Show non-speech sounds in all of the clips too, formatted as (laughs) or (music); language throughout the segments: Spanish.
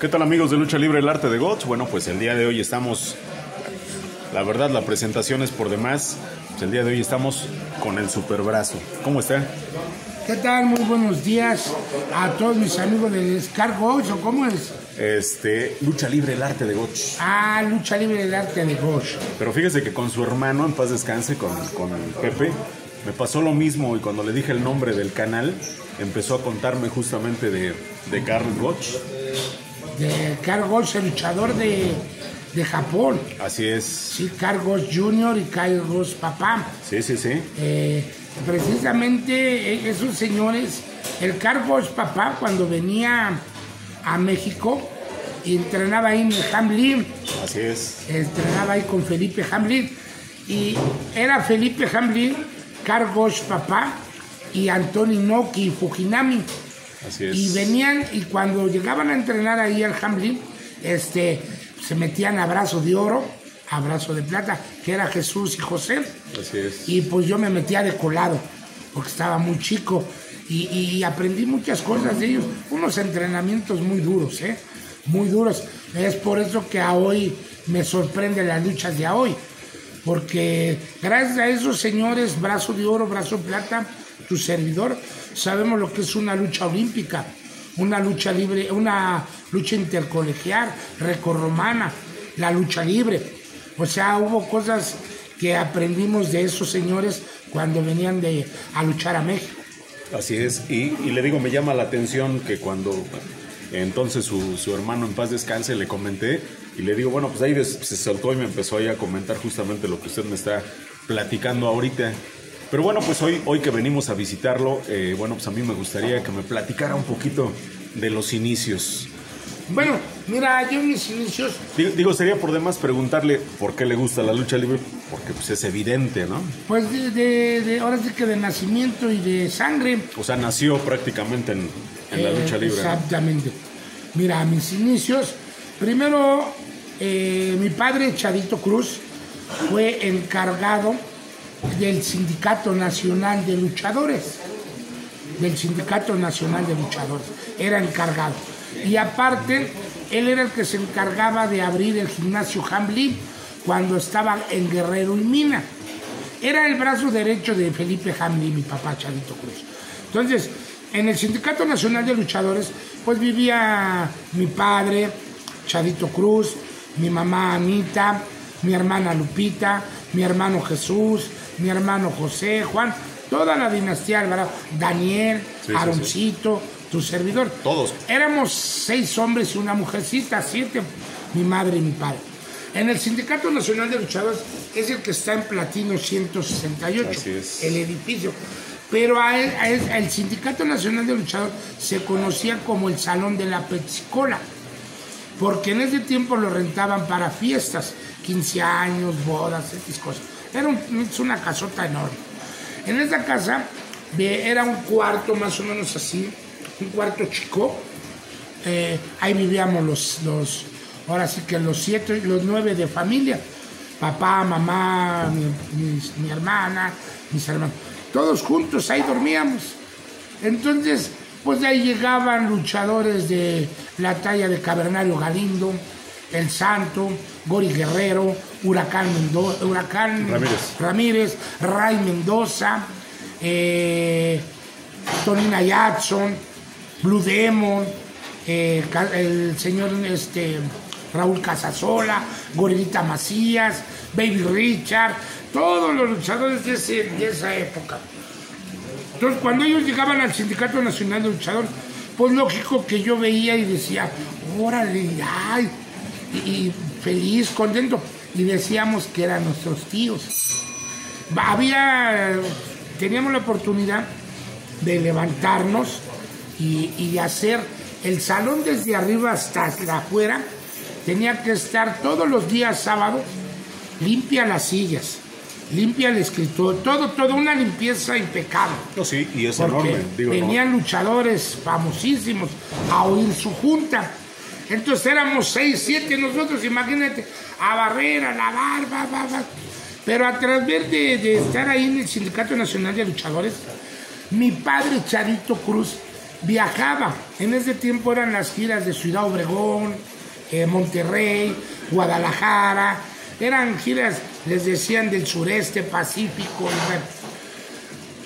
¿Qué tal amigos de Lucha Libre El Arte de Gots? Bueno, pues el día de hoy estamos, la verdad la presentación es por demás, pues el día de hoy estamos con el superbrazo. ¿Cómo está? ¿Qué tal? Muy buenos días a todos mis amigos del Scar Gosh, ¿o cómo es? Este, Lucha Libre El Arte de Gots. Ah, lucha libre del arte de Gosh. Pero fíjese que con su hermano, en paz descanse, con, con Pepe, me pasó lo mismo y cuando le dije el nombre del canal, empezó a contarme justamente de, de Carl Gotch. De Carl Gosh, el luchador de, de Japón. Así es. Sí, Carl Gosh Jr. y Carl Gosh Papá. Sí, sí, sí. Eh, precisamente eh, esos señores, el Carl Gosh Papá, cuando venía a México entrenaba ahí en el Hamlin, Así es. entrenaba ahí con Felipe Hamlin y era Felipe Hamlin, Carl Gosh Papá y Anthony Noki Fujinami. Así es. Y venían y cuando llegaban a entrenar ahí al Hamlin, este, se metían a brazo de oro, a brazo de plata, que era Jesús y José. Así es. Y pues yo me metía de colado, porque estaba muy chico. Y, y aprendí muchas cosas de ellos. Unos entrenamientos muy duros, ¿eh? Muy duros. Es por eso que a hoy me sorprende las luchas de a hoy. Porque gracias a esos señores, brazo de oro, brazo de plata, tu servidor, sabemos lo que es una lucha olímpica, una lucha libre, una lucha intercolegial, recorromana, la lucha libre. O sea, hubo cosas que aprendimos de esos señores cuando venían de, a luchar a México. Así es, y, le digo, me llama la atención que cuando entonces su, su hermano en paz descanse le comenté y le digo, bueno, pues ahí se soltó y me empezó a comentar justamente lo que usted me está platicando ahorita. Pero bueno, pues hoy, hoy que venimos a visitarlo, eh, bueno, pues a mí me gustaría que me platicara un poquito de los inicios. Bueno, mira, yo mis inicios, Digo, digo, sería por demás preguntarle por qué le gusta la lucha libre, porque pues es evidente, ¿no? pues de, de- de- ahora sí que de nacimiento y de sangre, O sea, nació prácticamente en, en la lucha libre. ¿no? Exactamente. Mira, mis inicios, primero eh, mi padre Chadito Cruz fue encargado del Sindicato Nacional de Luchadores, del Sindicato Nacional de Luchadores, era encargado. Y aparte, él era el que se encargaba de abrir el gimnasio Hamlin cuando estaba en Guerrero y Mina. Era el brazo derecho de Felipe Hamlin, mi papá Chadito Cruz. Entonces, en el Sindicato Nacional de Luchadores, pues vivía mi padre, Chadito Cruz, mi mamá Anita, mi hermana Lupita, mi hermano Jesús, mi hermano José, Juan, toda la dinastía Alvarado, Daniel, Sí, tu servidor. Todos. Éramos seis hombres y una mujercita, siete, mi madre y mi padre. En el Sindicato Nacional de Luchadores es el que está en Platino 168, Así es. el edificio. Pero a él- a él- el Sindicato Nacional de Luchadores se conocía como el Salón de la Pepsi-Cola, porque en ese tiempo lo rentaban para fiestas, 15 años, bodas, X cosas. Era una casota enorme. En esa casa era un cuarto más o menos así, un cuarto chico. Eh, ahí vivíamos los, los, ahora sí que los siete, los nueve de familia. Papá, mamá, mi, mis- mi hermana, mis hermanos. Todos juntos ahí dormíamos. Entonces, pues de ahí llegaban luchadores de la talla de Cavernario Galindo, El Santo, Gori Guerrero, Huracán, Ramírez. Ramírez, Ray Mendoza, eh, Tonina Jackson, Blue Demon, eh, el señor este, Raúl Casasola, Gorilita Macías, Baby Richard, todos los luchadores de, ese- de esa época. Entonces, cuando ellos llegaban al Sindicato Nacional de Luchadores, pues lógico que yo veía y decía, órale, ay, y, feliz, contento, y decíamos que eran nuestros tíos. Había, teníamos la oportunidad de levantarnos y, y de hacer el salón desde arriba hasta la afuera, tenía que estar todos los días sábados limpia las sillas, limpia el escritorio, todo, todo, una limpieza impecable. No, sí, y es enorme. Digo, no. venían luchadores famosísimos a oír su junta. Entonces éramos seis, siete nosotros, imagínate, a barrer, a lavar, va, va, va. Pero a través de, de estar ahí en el Sindicato Nacional de Luchadores, mi padre Charito Cruz viajaba. En ese tiempo eran las giras de Ciudad Obregón, eh, Monterrey, Guadalajara. Eran giras, les decían, del sureste, Pacífico.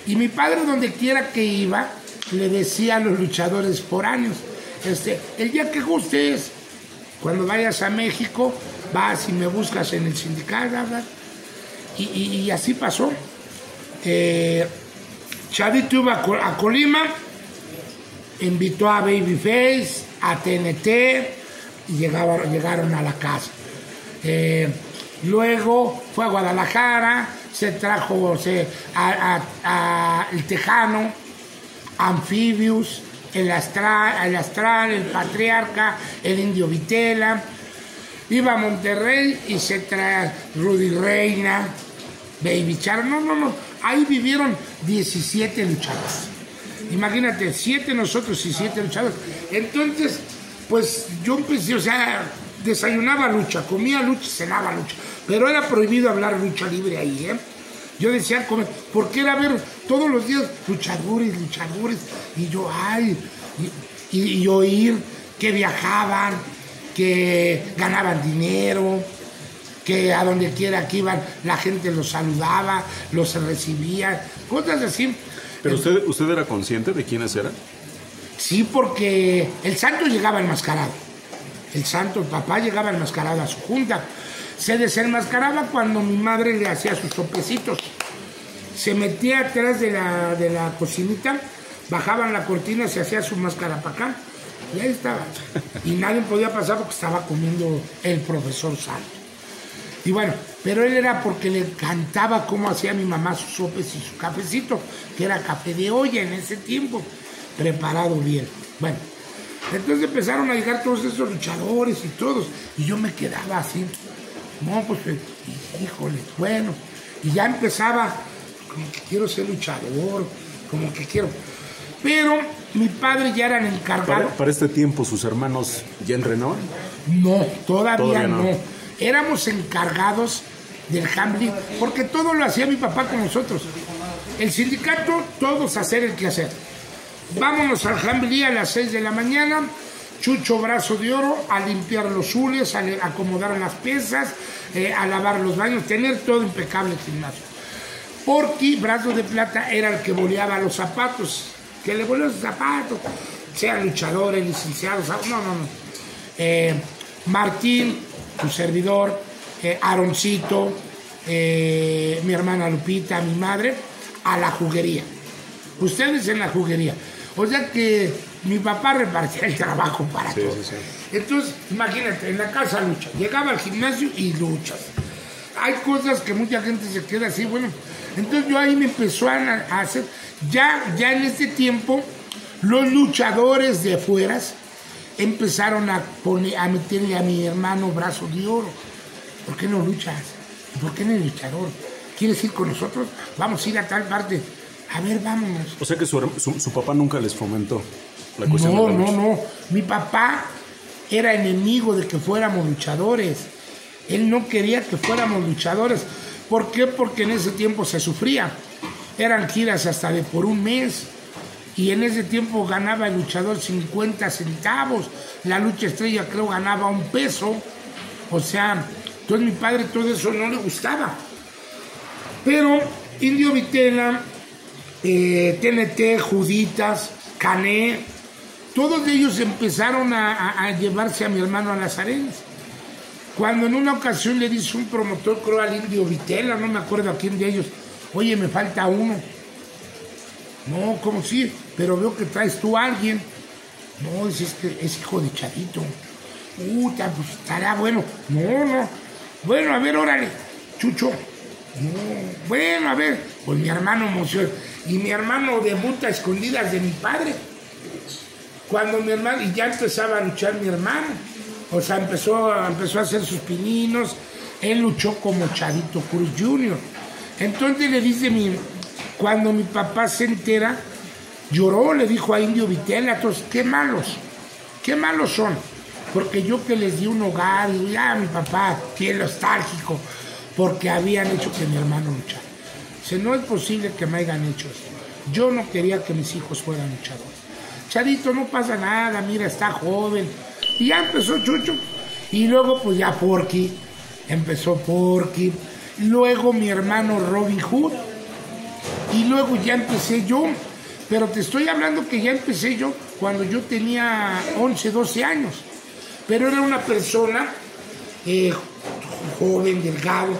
Y, y mi padre, donde quiera que iba, le decía a los luchadores foráneos, este, el día que gustes, cuando vayas a México, vas y me buscas en el sindicato, y, así pasó. Eh, iba a, Colima, invitó a Babyface, a TNT, y llegaron, llegaron a la casa. Eh, luego fue a Guadalajara, se trajo a, el Tejano, Amphibius, el astral, el patriarca, el indio Vitela. Iba a Monterrey y se trae Rudy Reina, Baby Char. No, no, no. Ahí vivieron 17 luchadores. Imagínate, 7 nosotros y 7 luchadores. Entonces, pues yo empecé, o sea, desayunaba lucha, comía lucha, cenaba lucha. Pero era prohibido hablar lucha libre ahí, ¿eh? Yo decía, porque era ver todos los días luchadores, luchadores, y yo, ay, y, oír que viajaban, que ganaban dinero, que a donde quiera que iban la gente los saludaba, los recibía, cosas así. ¿Pero usted, usted era consciente de quiénes eran? Sí, porque el santo llegaba enmascarado. El santo, el papá llegaba enmascarado a su junta. Se desenmascaraba cuando mi madre le hacía sus sopecitos. Se metía atrás de la, de la cocinita, bajaban la cortina, se hacía su máscara para acá y ahí estaba. (laughs) Y nadie podía pasar porque estaba comiendo el profesor Santo. Y bueno, pero él era porque le cantaba cómo hacía mi mamá sus sopes y su cafecito, que era café de olla en ese tiempo, preparado bien. Bueno, entonces empezaron a llegar todos esos luchadores y todos, y yo me quedaba así, no, pues, híjole, bueno. Y ya empezaba, como que quiero ser luchador, como que quiero. Pero mi padre ya era el encargado. ¿Para, este tiempo sus hermanos ya entrenaban? No, todavía, no. Éramos encargados del Hamlin, porque todo lo hacía mi papá con nosotros. El sindicato, todos hacer el que hacer. Vámonos al Hamlin a las 6 de la mañana, Chucho Brazo de Oro a limpiar los hules, a acomodar las pesas, eh, a lavar los baños, tener todo impecable gimnasio. Porque Brazo de Plata era el que boleaba los zapatos, que le voló los zapatos, sean luchadores, licenciados, no, no, no. Eh, Martín, tu servidor, eh, Aaroncito, mi hermana Lupita, mi madre, a la juguería. Ustedes en la juguería. O sea que mi papá repartía el trabajo para todos. Entonces, imagínate, en la casa lucha. Llegaba al gimnasio y luchas. Hay cosas que mucha gente se queda así, bueno. Entonces yo ahí me empezó a, hacer, ya, ya en este tiempo, los luchadores de afueras empezaron a, poner, a meterle a mi hermano brazo de oro. ¿Por qué no luchas? ¿Por qué no eres luchador? ¿Quieres ir con nosotros? Vamos a ir a tal parte. A ver, vámonos. O sea que su, su papá nunca les fomentó no, no, no. Mi papá era enemigo de que fuéramos luchadores. Él no quería que fuéramos luchadores. ¿Por qué? Porque en ese tiempo se sufría. Eran giras hasta de por un mes. Y en ese tiempo ganaba el luchador 50 centavos. La lucha estrella creo ganaba un peso. O sea, entonces mi padre todo eso no le gustaba. Pero Indio Vitela, TNT, eh, Juditas, Cané, todos ellos empezaron a, llevarse a mi hermano a las arenas. Cuando en una ocasión le dice un promotor, creo al indio Vitela, no me acuerdo a quién de ellos, oye, me falta uno. No, como sí, pero veo que traes tú a alguien. No, es, es es hijo de Chavito. Puta, pues estará bueno. No, no. Bueno, a ver, órale, Chucho. No, bueno, a ver, pues mi hermano emoción. Y mi hermano debuta a escondidas de mi padre. Cuando mi hermano, y ya empezaba a luchar mi hermano, o sea, empezó, empezó a hacer sus pininos, él luchó como Chavito Cruz Jr. Entonces le dice mi, cuando mi papá se entera, lloró, le dijo a Indio Vitela, entonces, qué malos, qué malos son, porque yo que les di un hogar, y ya mi papá, qué nostálgico, porque habían hecho que mi hermano luchara. Dice, no es posible que me hayan hecho eso. Yo no quería que mis hijos fueran luchadores. Chadito, no pasa nada, mira, está joven. Y ya empezó Chucho. Y luego, pues ya Porky, empezó Porky. Luego mi hermano Robin Hood. Y luego ya empecé yo. Pero te estoy hablando que ya empecé yo cuando yo tenía 11, 12 años. Pero era una persona eh, joven, delgado,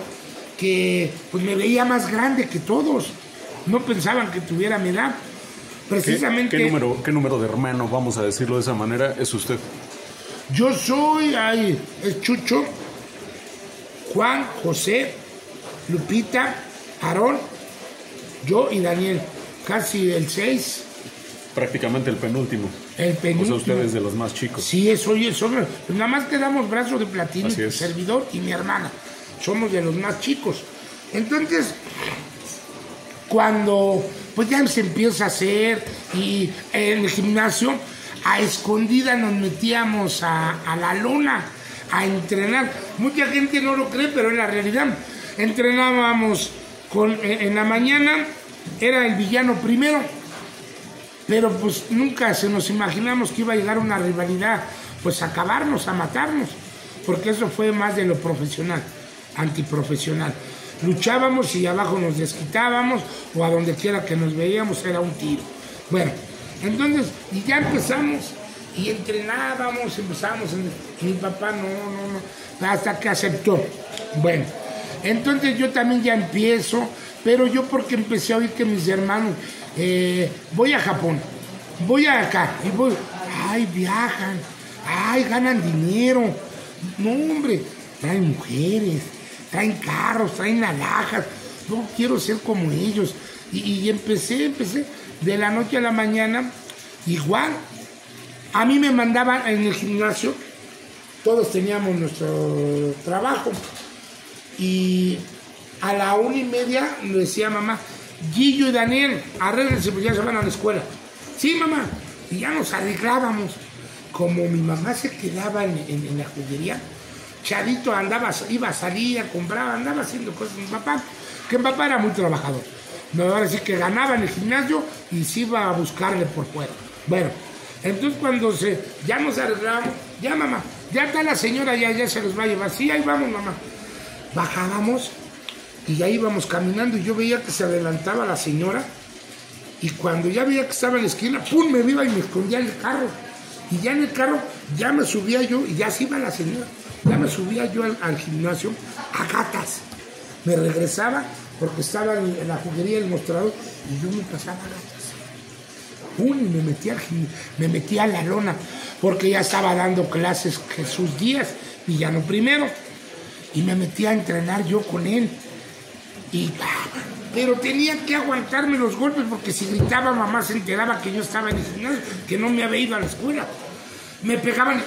que pues me veía más grande que todos. No pensaban que tuviera mi edad. Precisamente. ¿Qué, número, ¿Qué número de hermano, vamos a decirlo de esa manera, es usted? Yo soy, ay, es Chucho, Juan, José, Lupita, Aarón, yo y Daniel. Casi el 6. Prácticamente el penúltimo. El penúltimo. O sea, ustedes de los más chicos. Sí, soy eso. Pues nada más quedamos brazos de platino, y servidor y mi hermana. Somos de los más chicos. Entonces, cuando pues ya se empieza a hacer y en el gimnasio a escondida nos metíamos a, la lona a entrenar. Mucha gente no lo cree, pero en la realidad. Entrenábamos con, en la mañana, era el villano primero, pero pues nunca se nos imaginamos que iba a llegar una rivalidad, pues a acabarnos, a matarnos, porque eso fue más de lo profesional, antiprofesional. Luchábamos y abajo nos desquitábamos, o a donde quiera que nos veíamos era un tiro. Bueno, entonces, y ya empezamos y entrenábamos, empezamos. Mi papá no, no, no, hasta que aceptó. Bueno, entonces yo también ya empiezo, pero yo porque empecé a oír que mis hermanos, eh, voy a Japón, voy a acá, y voy, ay, viajan, ay, ganan dinero. No, hombre, traen mujeres, traen carros, traen alhajas. No quiero ser como ellos. y empecé, empecé de la noche a la mañana, igual. A mí me mandaban en el gimnasio, todos teníamos nuestro trabajo, y a la una y media le decía mamá, Guillo y Daniel, arréglense, pues ya se van a la escuela. Sí, mamá, y ya nos arreglábamos. Como mi mamá se quedaba en, la juguería, Chadito andaba, iba a salir, a andaba haciendo cosas. Mi papá, que mi papá era muy trabajador me va a decir que ganaba en el gimnasio y se iba a buscarle por fuera. Bueno, entonces cuando se, ya nos arreglamos, ya mamá, ya está la señora, ya, ya se los va a llevar. Sí, ahí vamos, mamá. Bajábamos y ya íbamos caminando y yo veía que se adelantaba la señora y cuando ya veía que estaba en la esquina, ¡pum! me iba y me escondía en el carro. Y ya en el carro ya me subía yo y ya se iba la señora. Ya me subía yo al, gimnasio a gatas. Me regresaba porque estaba en, la juguería del mostrador y yo me pasaba gatas. Uy, me metía, me metía a la lona, porque ya estaba dando clases Jesús Díaz, villano primero, y me metía a entrenar yo con él. Y, pero tenía que aguantarme los golpes porque si gritaba mamá se enteraba que yo estaba en el gimnasio, que no me había ido a la escuela. Me pegaban.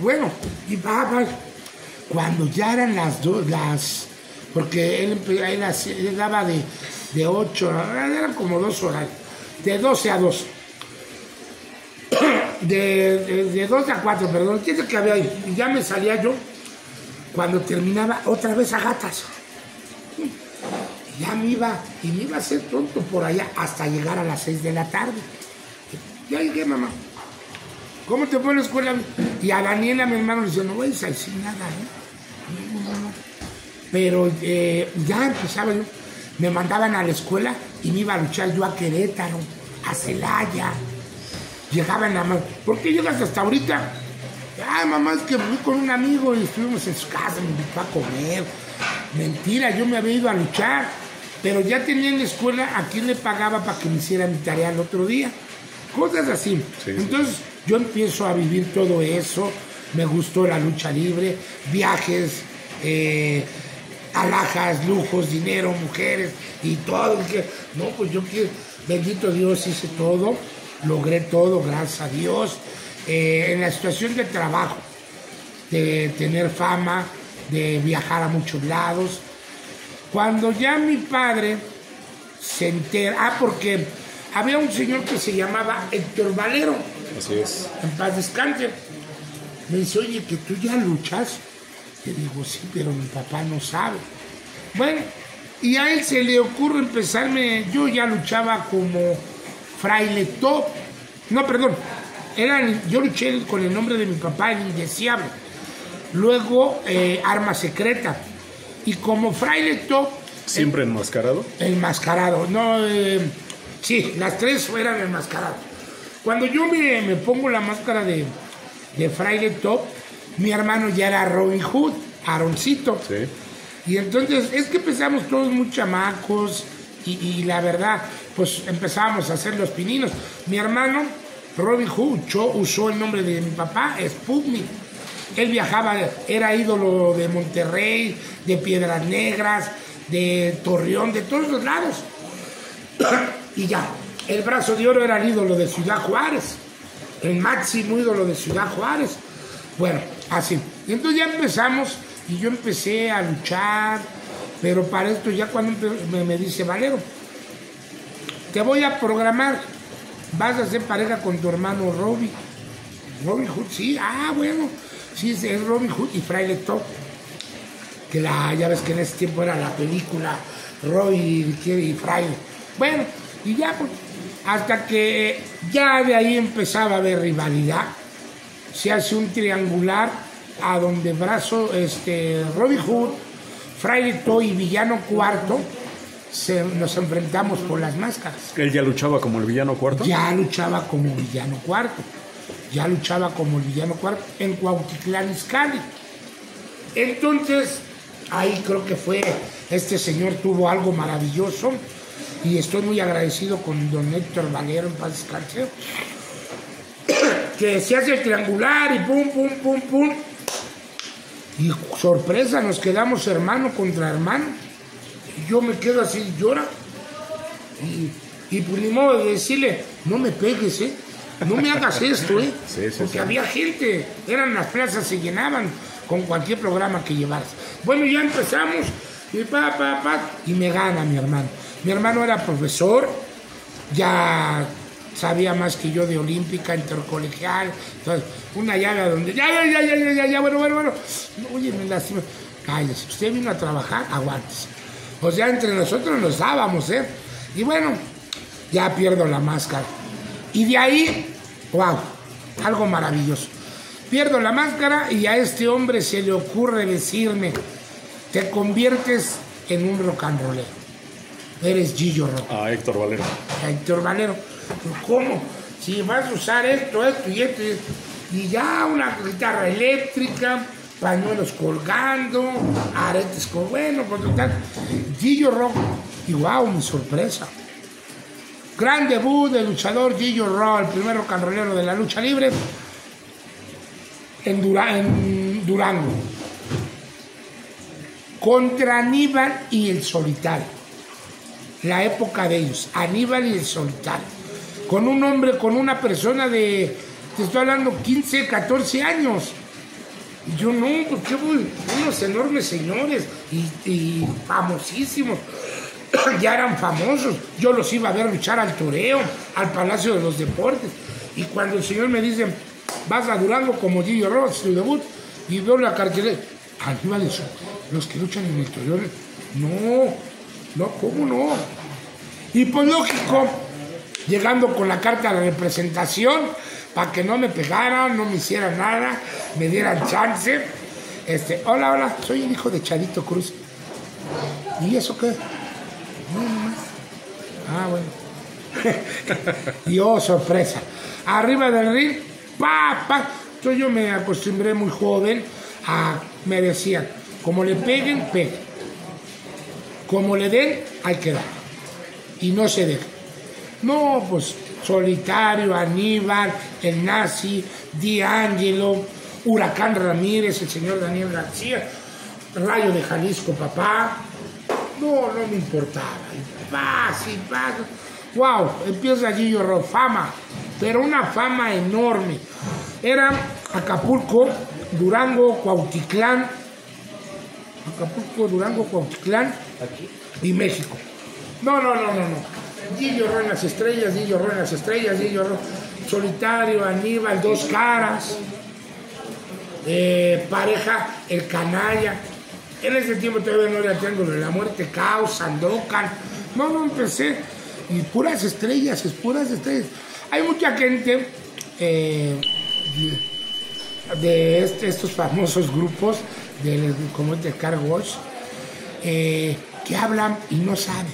Bueno, y va, cuando ya eran las dos, las, porque él, él, daba de, de 8, eran como dos horas, de 12 a 2. (coughs) De, de, de 2 a 4, perdón, ¿qué que había ahí? Ya me salía yo cuando terminaba otra vez a gatas. Ya me iba, y me iba a hacer tonto por allá hasta llegar a las 6 de la tarde. Ya llegué, mamá. ¿Cómo te fue la escuela? Y a Daniela, mi hermano, le dice, no voy a decir nada, ¿eh? Pero eh, ya empezaba yo, me mandaban a la escuela y me iba a luchar yo a Querétaro, a Celaya. Llegaban a... ¿Por qué llegas hasta ahorita? Ay, mamá, es que fui con un amigo y estuvimos en su casa, me invitó a comer. Mentira, yo me había ido a luchar, pero ya tenía en la escuela a quién le pagaba para que me hiciera mi tarea el otro día. Cosas así. Entonces yo empiezo a vivir todo eso, me gustó la lucha libre, viajes, eh, alhajas, lujos, dinero, mujeres y todo. no, pues yo quiero, bendito Dios, hice todo, logré todo, gracias a Dios. Eh, en la situación de trabajo, de tener fama, de viajar a muchos lados. Cuando ya mi padre se entera, ah, porque había un señor que se llamaba Héctor Valero. Así es. En paz descanse. Me dice, oye, que tú ya luchas. Le digo, sí, pero mi papá no sabe. Bueno, y a él se le ocurre empezarme, yo ya luchaba como Fraile Top. No, perdón. Eran, yo luché con el nombre de mi papá, el Indeseable. Luego, eh, Arma Secreta. Y como Fraile Top, ¿Siempre enmascarado? enmascarado. No, eh, sí, las tres eran enmascarados. Cuando yo me, me pongo la máscara de, de Fraile Top, mi hermano ya era Robin Hood, Aaroncito. Sí. Y entonces es que empezamos todos muy chamacos y, y la verdad, pues empezábamos a hacer los pininos. Mi hermano, Robin Hood, yo- usó el nombre de mi papá, Sputnik. Él viajaba, era ídolo de Monterrey, de Piedras Negras, de Torreón, de todos los lados. (coughs) y ya, el brazo de oro era el ídolo de Ciudad Juárez, el máximo ídolo de Ciudad Juárez. Bueno, así. Y entonces ya empezamos y yo empecé a luchar, pero para esto ya cuando me, me dice Valero, te voy a programar, vas a hacer pareja con tu hermano Robbie. Robin Hood, sí, ah, bueno, sí, es- Robin Hood y Fraile Top que la, ya ves que en ese tiempo era la película Roy y Fraile. Bueno, y ya pues, hasta que ya de ahí empezaba a haber rivalidad, se hace un triangular a donde brazo, este, Robin Hood, Fraile Toy y Villano Cuarto se- nos enfrentamos por las máscaras. ¿Él ya luchaba como el villano cuarto? Ya luchaba como villano cuarto. Ya luchaba como el villano cuarto en Cuautitlán Izcalli. Entonces, ahí creo que fue, este señor tuvo algo maravilloso y estoy muy agradecido con don Héctor Valero en paz descanse, que se hace el triangular y pum, pum, pum, pum. Y sorpresa, nos quedamos hermano contra hermano. Y yo me quedo así, llora. Y, y pues ni modo de decirle, no me pegues, ¿eh? No me hagas (laughs) esto, ¿eh? Sí, sí, Porque sí. había gente, eran las plazas, se llenaban con cualquier programa que llevaras. Bueno, ya empezamos, y pa, pa, pa, y me gana mi hermano. Mi hermano era profesor, ya sabía más que yo de olímpica, intercolegial, entonces, una llave a donde, ya, ya, ya, ya, ya, ya, bueno, bueno, bueno, No, oye, me lastima, cállese, usted vino a trabajar, aguántese. O sea, entre nosotros nos dábamos, ¿eh? Y bueno, ya pierdo la máscara. Y de ahí, wow, algo maravilloso. Pierdo la máscara y a este hombre se le ocurre decirme, te conviertes en un rock and rollero. Eres Gillo Rock. A Héctor Valero. a Héctor Valero. ¿Cómo? Si vas a usar esto, esto y esto, y ya una guitarra eléctrica, pañuelos colgando, aretes con bueno, pues total. Gillo Rock, y wow, mi sorpresa. Gran debut del luchador Gillo Rock, el primer rollero de la lucha libre en, Dura- en Durango. Contra Aníbal y el Solitario la época de ellos, Aníbal y el Solitario, con un hombre, con una persona de, te estoy hablando, 15, 14 años. Y yo no, pues qué voy, unos enormes señores y, y famosísimos, (clears throat) ya eran famosos, yo los iba a ver luchar al toreo, al Palacio de los Deportes, y cuando el señor me dice, vas a Durango como Gillo Ross, tu debut, y veo la cartelera, Aníbal y los que luchan en el toreo, no, no, ¿cómo no? Y pues lógico, llegando con la carta de representación, para que no me pegaran, no me hicieran nada, me dieran chance. Este, hola, hola, soy el hijo de Chadito Cruz. ¿Y eso qué? No, nomás. Ah, bueno. (laughs) y oh, sorpresa. Arriba del ring, pa, pa. Entonces yo me acostumbré muy joven a, me decían, como le peguen, peguen. Como le den, hay que dar. Y no se deja. No, pues Solitario, Aníbal, el Nazi, D'Angelo, Huracán Ramírez, el señor Daniel García, Rayo de Jalisco, papá. No, no me importaba. Y paz. Wow, empieza Gillo Rock, fama, pero una fama enorme. Era Acapulco, Durango, Cuautitlán, Acapulco, Durango, Cuautitlán y México. No, no, no, no, no. Gillo en las estrellas, Gillo en las estrellas, Gillo Rock solitario, Aníbal, dos caras, pareja, el canalla. En ese tiempo todavía no era Triángulo de la Muerte, Caos, Sandokan. No, no empecé. y puras estrellas, es puras estrellas. Hay mucha gente eh, de este- estos famosos grupos, de, como el de Car Wash, eh, que hablan y no saben.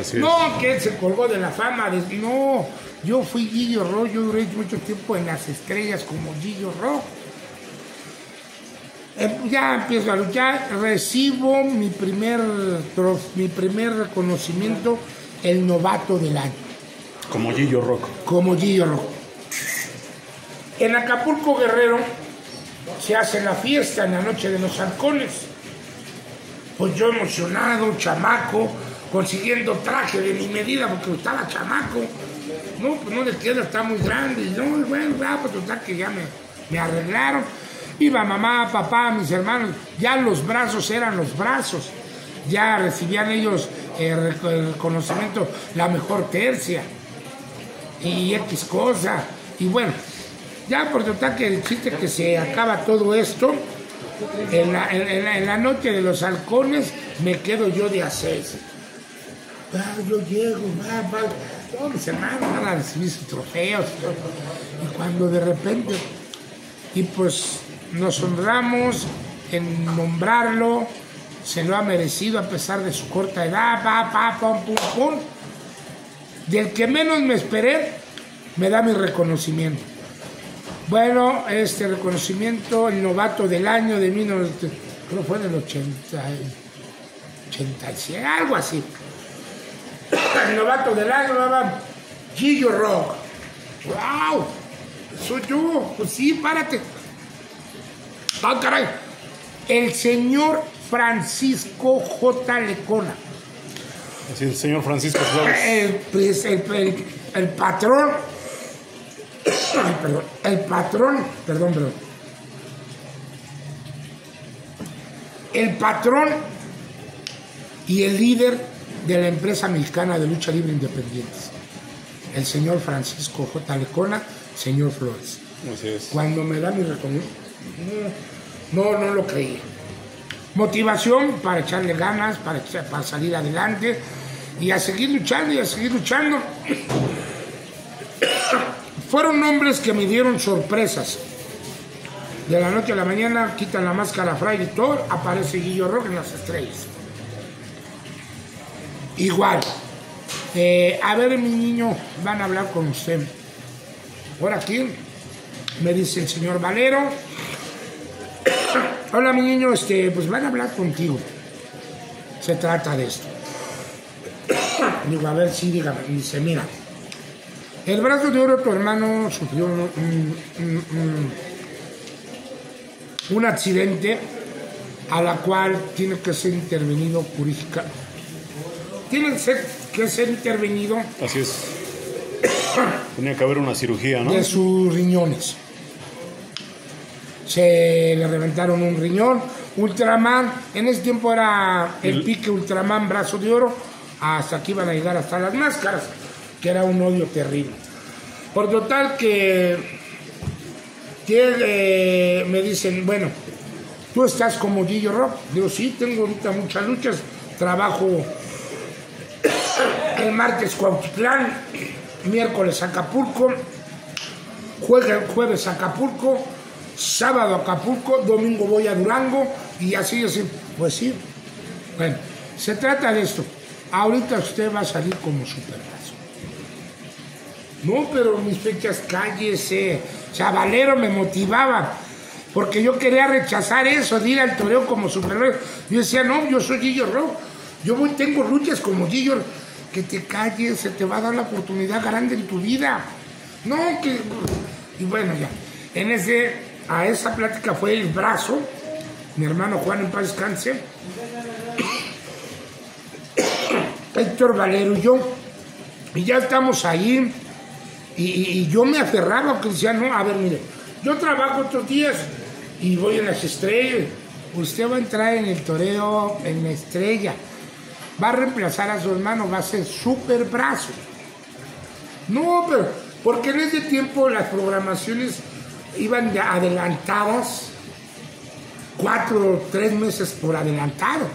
Así es. No, que él se colgó de la fama. de- no, yo fui Gillo Rock, yo duré mucho tiempo en las estrellas como Gillo Rock. Eh, ya empiezo a luchar, recibo mi primer, trof- mi primer reconocimiento, el novato del año, Como Gillo Rock. como Gillo Rock. En Acapulco Guerrero se hace la fiesta en la noche de los halcones. Pues yo emocionado, chamaco, consiguiendo traje de mi medida porque estaba chamaco. No, pues no le queda, está muy grande. Y no, bueno, ya, pues total que ya me, me arreglaron. Iba mamá, papá, mis hermanos, ya los brazos eran los brazos. Ya recibían ellos eh, el reconocimiento, la mejor tercia y X cosa. Y bueno, ya por total que el chiste que se acaba todo esto, en la, en- noche de los halcones me quedo yo de a seis. Ah, yo llego, va, va. Todos mis hermanos van a recibir sus trofeos. Y cuando de repente, y pues nos honramos en nombrarlo, se lo ha merecido a pesar de su corta edad, pa, pa, pum, pum, pum. Del que menos me esperé, me da mi reconocimiento. Bueno, este reconocimiento, el novato del año de 1900, creo fue en el 80, y- 87, algo así. El novato del año, va, Gillo Rock. ¡Wow! Soy yo. Pues sí, párate. ¡Ah, caray! El señor Francisco J. Lecona. Así es, señor Francisco Flores. El, pues, el, el- el patrón, perdón, el patrón, perdón, perdón, el patrón y el líder de la empresa mexicana de lucha libre independientes, el señor Francisco J. Lecona, señor Flores. Así es. Cuando me da mi reconocimiento, no, no, lo creía. Motivación para echarle ganas, para, para salir adelante y a seguir luchando y a seguir luchando. Fueron nombres que me dieron sorpresas. De la noche a la mañana quitan la máscara a Fray aparece Guillo Rock en las estrellas. Igual. Eh, a ver, mi niño, van a hablar con usted. Ahora aquí me dice el señor Valero. (coughs) Hola, mi niño, este, pues van a hablar contigo. Se trata de esto. (coughs) Digo, a ver, sí, dígame. Dice, mira, el brazo de oro, tu hermano sufrió un, un- un- un- un accidente a la cual tiene que ser intervenido quirúrgica. Tiene que ser, que ser intervenido Así es. Tenía que haber una cirugía, ¿no? de sus riñones. Se le reventaron un riñón. Ultraman, en ese tiempo era el El- pique Ultraman brazo de oro, hasta aquí iban a llegar hasta las máscaras, que era un odio terrible. Por total que, que eh, me dicen, bueno, tú estás como Gillo Rock. Digo, sí, tengo ahorita muchas luchas, trabajo el martes Cuautitlán, miércoles Acapulco, juegue- jueves Acapulco, sábado Acapulco, domingo voy a Durango y así, así. Pues sí. Bueno, se trata de esto. Ahorita usted va a salir como superbrazo. No, pero mis fechas cállese. Chavalero me motivaba. Porque yo quería rechazar eso, de ir al toreo como superhéroe. Yo decía, no, yo soy Gillo Rock. Yo voy, tengo luchas como Gillo. Que te calles, se te va a dar la oportunidad grande en tu vida. No, que. Y bueno, ya. En ese, a esa plática fue el brazo. Mi hermano Juan en paz descanse. (coughs) Héctor Valero y yo. Y ya estamos ahí. Y, yo me aferraba, que decía, no, a ver, mire, yo trabajo otros días y voy en las estrellas. Usted va a entrar en el toreo, en la estrella. Va a reemplazar a su hermano, va a ser super brazo. No, pero, porque en ese tiempo las programaciones iban de adelantadas, cuatro o tres meses por adelantado.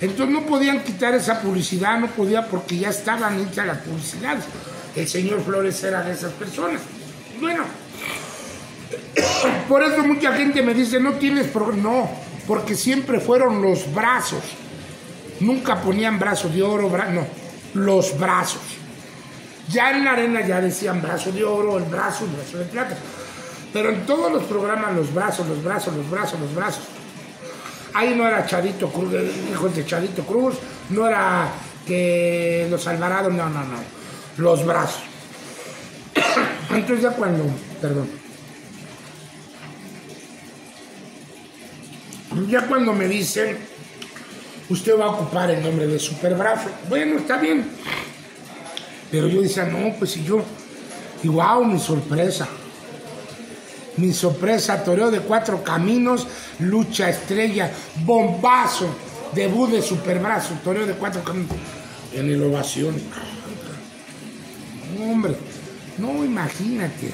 Entonces no podían quitar esa publicidad, no podía porque ya estaban hechas las publicidades. El señor Flores era de esas personas. Bueno, (coughs) por eso mucha gente me dice, no tienes programa. No, porque siempre fueron los brazos. Nunca ponían brazos de oro, no, los brazos. Ya en la arena ya decían brazo de oro, el brazo, el brazo de plata. Pero en todos los programas, los brazos, los brazos, los brazos, los brazos. Ahí no era Charito Cruz, hijos de Charito Cruz, no era que los Alvarado, no, no, no. Los brazos. (coughs) Entonces ya cuando, perdón. Ya cuando me dicen, usted va a ocupar el nombre de Superbrazo, bueno, está bien. Pero yo decía, no, pues si yo, y wow, mi sorpresa. Mi sorpresa, toreo de cuatro caminos, lucha estrella, bombazo, debut de superbrazo, toreo de cuatro caminos. En el ovación. Hombre, no imagínate.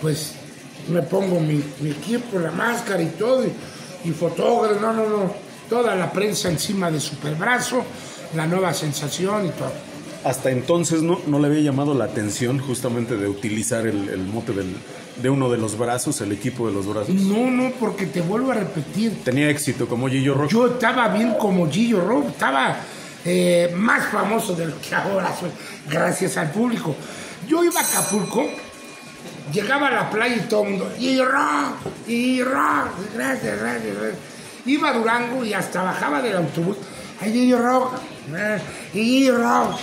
Pues me pongo mi, equipo, la máscara y todo, y, y fotógrafo, no, no, no. Toda la prensa encima de superbrazo, la nueva sensación y todo hasta entonces no, no le había llamado la atención justamente de utilizar el, mote de uno de los brazos, el equipo de los brazos. No, no, porque te vuelvo a repetir. Tenía éxito como Gillo Rock. Yo estaba bien como Gillo Rock, estaba eh, más famoso de lo que ahora soy, gracias al público. Yo iba a Acapulco, llegaba a la playa y todo el mundo, Gillo Rock, Gillo Rock, gracias, gracias, Iba a Durango y hasta bajaba del autobús, Gillo Rock, eh, Gillo Rock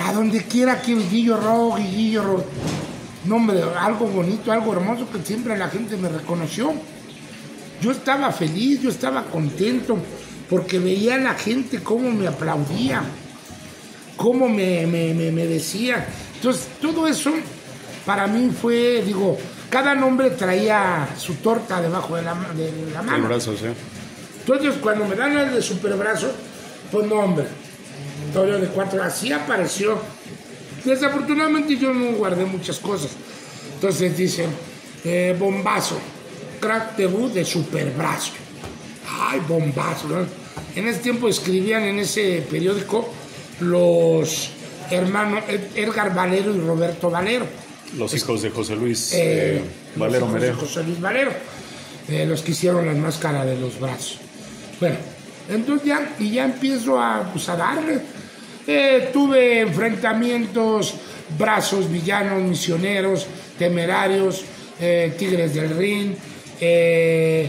a donde quiera que Guillo Rojo, Guillo Rojo. No, hombre, algo bonito, algo hermoso que siempre la gente me reconoció. Yo estaba feliz, yo estaba contento, porque veía a la gente cómo me aplaudía, cómo me, decía. Entonces, todo eso para mí fue, digo, cada nombre traía su torta debajo de la, de la mano. El brazo, sí. Entonces, cuando me dan el de superbrazo, pues no, hombre de cuatro, así apareció. Desafortunadamente yo no guardé muchas cosas. Entonces dicen, eh, bombazo, crack debut de superbrazo. Ay, bombazo. En ese tiempo escribían en ese periódico los hermanos Edgar Valero y Roberto Valero. Los hijos de José Luis eh, eh, Valero Merero. José Luis Valero, los que hicieron las máscaras de los brazos. Bueno, entonces ya, y ya empiezo a, pues, a darle eh, tuve enfrentamientos, brazos, villanos, misioneros, temerarios, eh, tigres del ring, eh,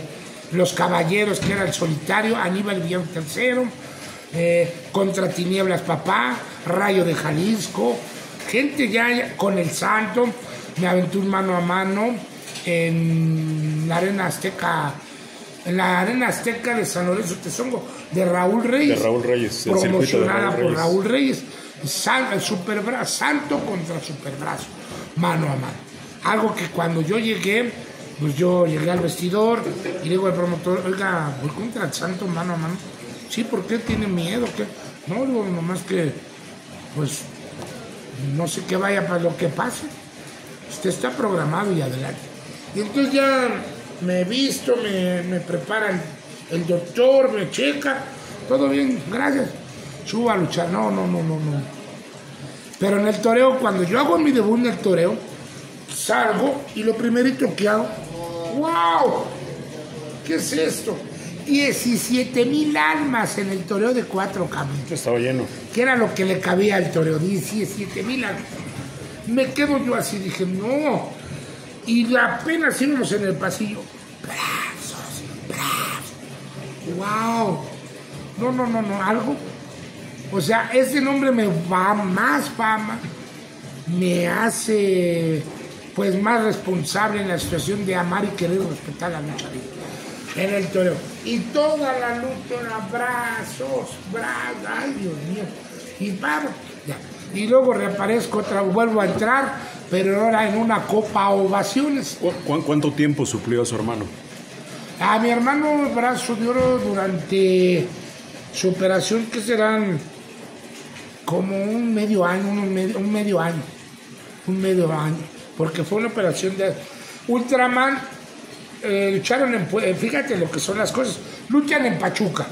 los caballeros, que era el solitario, Aníbal Villano III, contra Tinieblas Papá, Rayo de Jalisco, gente ya con el santo, me aventé un mano a mano en la arena azteca en la Arena Azteca de San Lorenzo Tezongo, de Raúl Reyes. De Raúl Reyes, promocionada por Raúl Reyes. el superbrazo, santo contra superbrazo, mano a mano. Algo que cuando yo llegué, pues yo llegué al vestidor y le digo al promotor, oiga, voy contra el santo mano a mano. Sí, ¿por qué tiene miedo? ¿Qué? No, digo, nomás que, pues, no sé qué vaya para lo que pase. Usted está programado y adelante. Y entonces ya me he visto, me, me preparan el doctor, me checa, todo bien, gracias. Suba a luchar, no, no, no, no, no. Pero en el toreo, cuando yo hago mi debut en el toreo, salgo y lo primerito que hago, ¡wow! ¿Qué es esto? 17 mil almas en el toreo de cuatro caminos. Estaba lleno. Que era lo que le cabía al toreo, 17 mil almas. Me quedo yo así, dije, no, y apenas íbamos en el pasillo. ¡Brazos! ¡Brazos! ¡Wow! No, no, no, no, algo. O sea, ese nombre me va más fama, me hace pues más responsable en la situación de amar y querer respetar la lucha libre. En el toreo. Y toda la lucha en abrazos, brazos, ay Dios mío. Y vamos, ya. Y luego reaparezco otra, vuelvo a entrar pero ahora en una Copa Ovaciones. ¿Cuánto tiempo suplió a su hermano? A mi hermano brazo de oro durante su operación, que serán como un medio año, un medio, un medio año, un medio año, porque fue una operación de Ultraman. Eh, lucharon en, fíjate lo que son las cosas, luchan en Pachuca.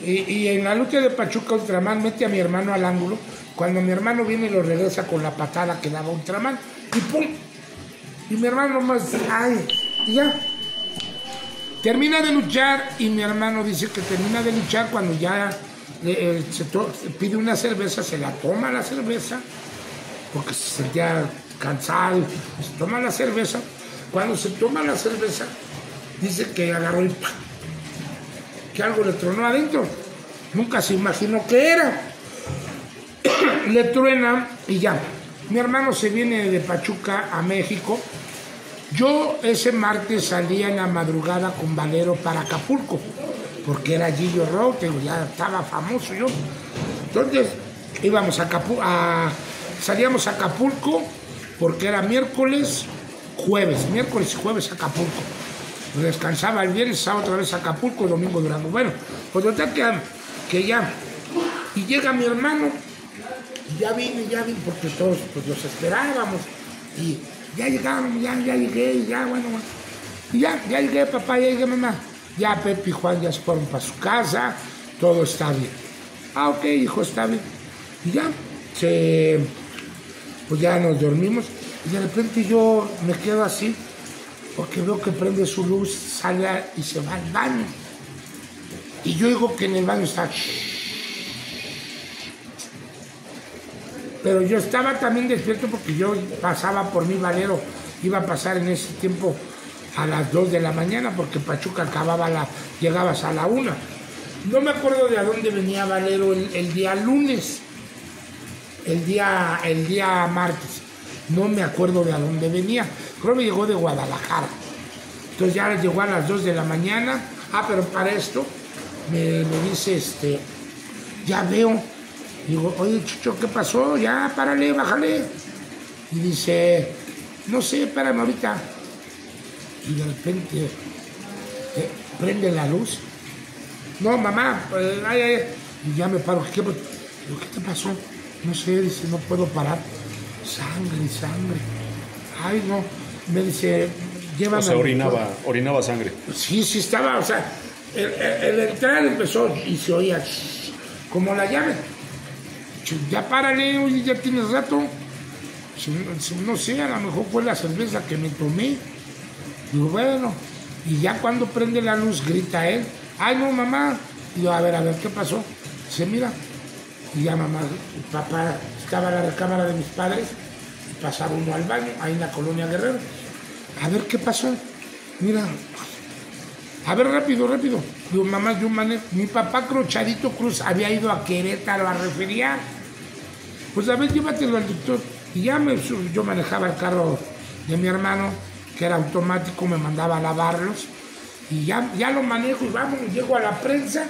Y, en la lucha de Pachuca Ultraman mete a mi hermano al ángulo. Cuando mi hermano viene lo regresa con la patada que daba Ultraman. Y ¡pum! Y mi hermano más, ¡ay! Y ya. Termina de luchar y mi hermano dice que termina de luchar cuando ya eh, pide una cerveza, se la toma la cerveza, porque se sentía cansado, se toma la cerveza. Cuando se toma la cerveza, dice que agarró y ¡pam! que algo le tronó adentro. Nunca se imaginó qué era. (coughs) le truena y ya. Mi hermano se viene de Pachuca a México. Yo ese martes salía en la madrugada con Valero para Acapulco, porque era Gillo Roque, ya estaba famoso yo. Entonces íbamos a, Acapu- a salíamos a Acapulco porque era miércoles, jueves, miércoles y jueves Acapulco. Descansaba el viernes, sábado otra vez Acapulco, domingo Durango. Bueno, pues total que, que ya. Y llega mi hermano, y ya vine, ya vine, porque todos pues, los esperábamos. Y ya llegaron, ya, ya llegué, ya, bueno, bueno. Y ya, ya llegué, papá, ya llegué, mamá. Ya Pepe y Juan ya se fueron para su casa, todo está bien. Ah, ok, hijo, está bien. Y ya, se, pues ya nos dormimos. Y de repente yo me quedo así, porque veo que prende su luz, sale y se va al baño. Y yo digo que en el baño está... Pero yo estaba también despierto porque yo pasaba por mi valero, iba a pasar en ese tiempo a las 2 de la mañana porque Pachuca acababa la, llegabas a la 1. No me acuerdo de a dónde venía Valero el día lunes, el día, el día martes. No me acuerdo de a dónde venía. Creo que llegó de Guadalajara. Entonces ya llegó a las 2 de la mañana. Ah, pero para esto me, me dice, este, ya veo. Digo, oye, Chucho, ¿qué pasó? Ya, párale, bájale. Y dice, no sé, espérame ahorita. Y de repente eh, prende la luz. No, mamá, pues, ay, ay. Y ya me paro. ¿Qué, ¿qué te pasó? No sé, dice, no puedo parar. Sangre, sangre. Ay, no. Me dice, llévame O sea, orinaba, orinaba sangre. Sí, sí estaba, o sea, el, el- el entrar empezó y se oía como la llave. Ya párale, oye, ya tienes rato. No sé, a lo mejor fue la cerveza que me tomé. Digo, bueno, y ya cuando prende la luz grita él, ay no mamá. Y yo, a ver, a ver, ¿qué pasó? Dice, mira, y ya mamá, papá, estaba la recámara de mis padres, y pasaba uno al baño, ahí en la colonia Guerrero. A ver, ¿qué pasó? Mira, a ver, rápido, rápido. Digo, mamá, yo manejo. Mi papá Crochadito Cruz había ido a Querétaro a referiar. Pues a ver, llévatelo al doctor. Y ya me, yo manejaba el carro de mi hermano, que era automático, me mandaba a lavarlos. Y ya, ya lo manejo y vamos, llego a la prensa,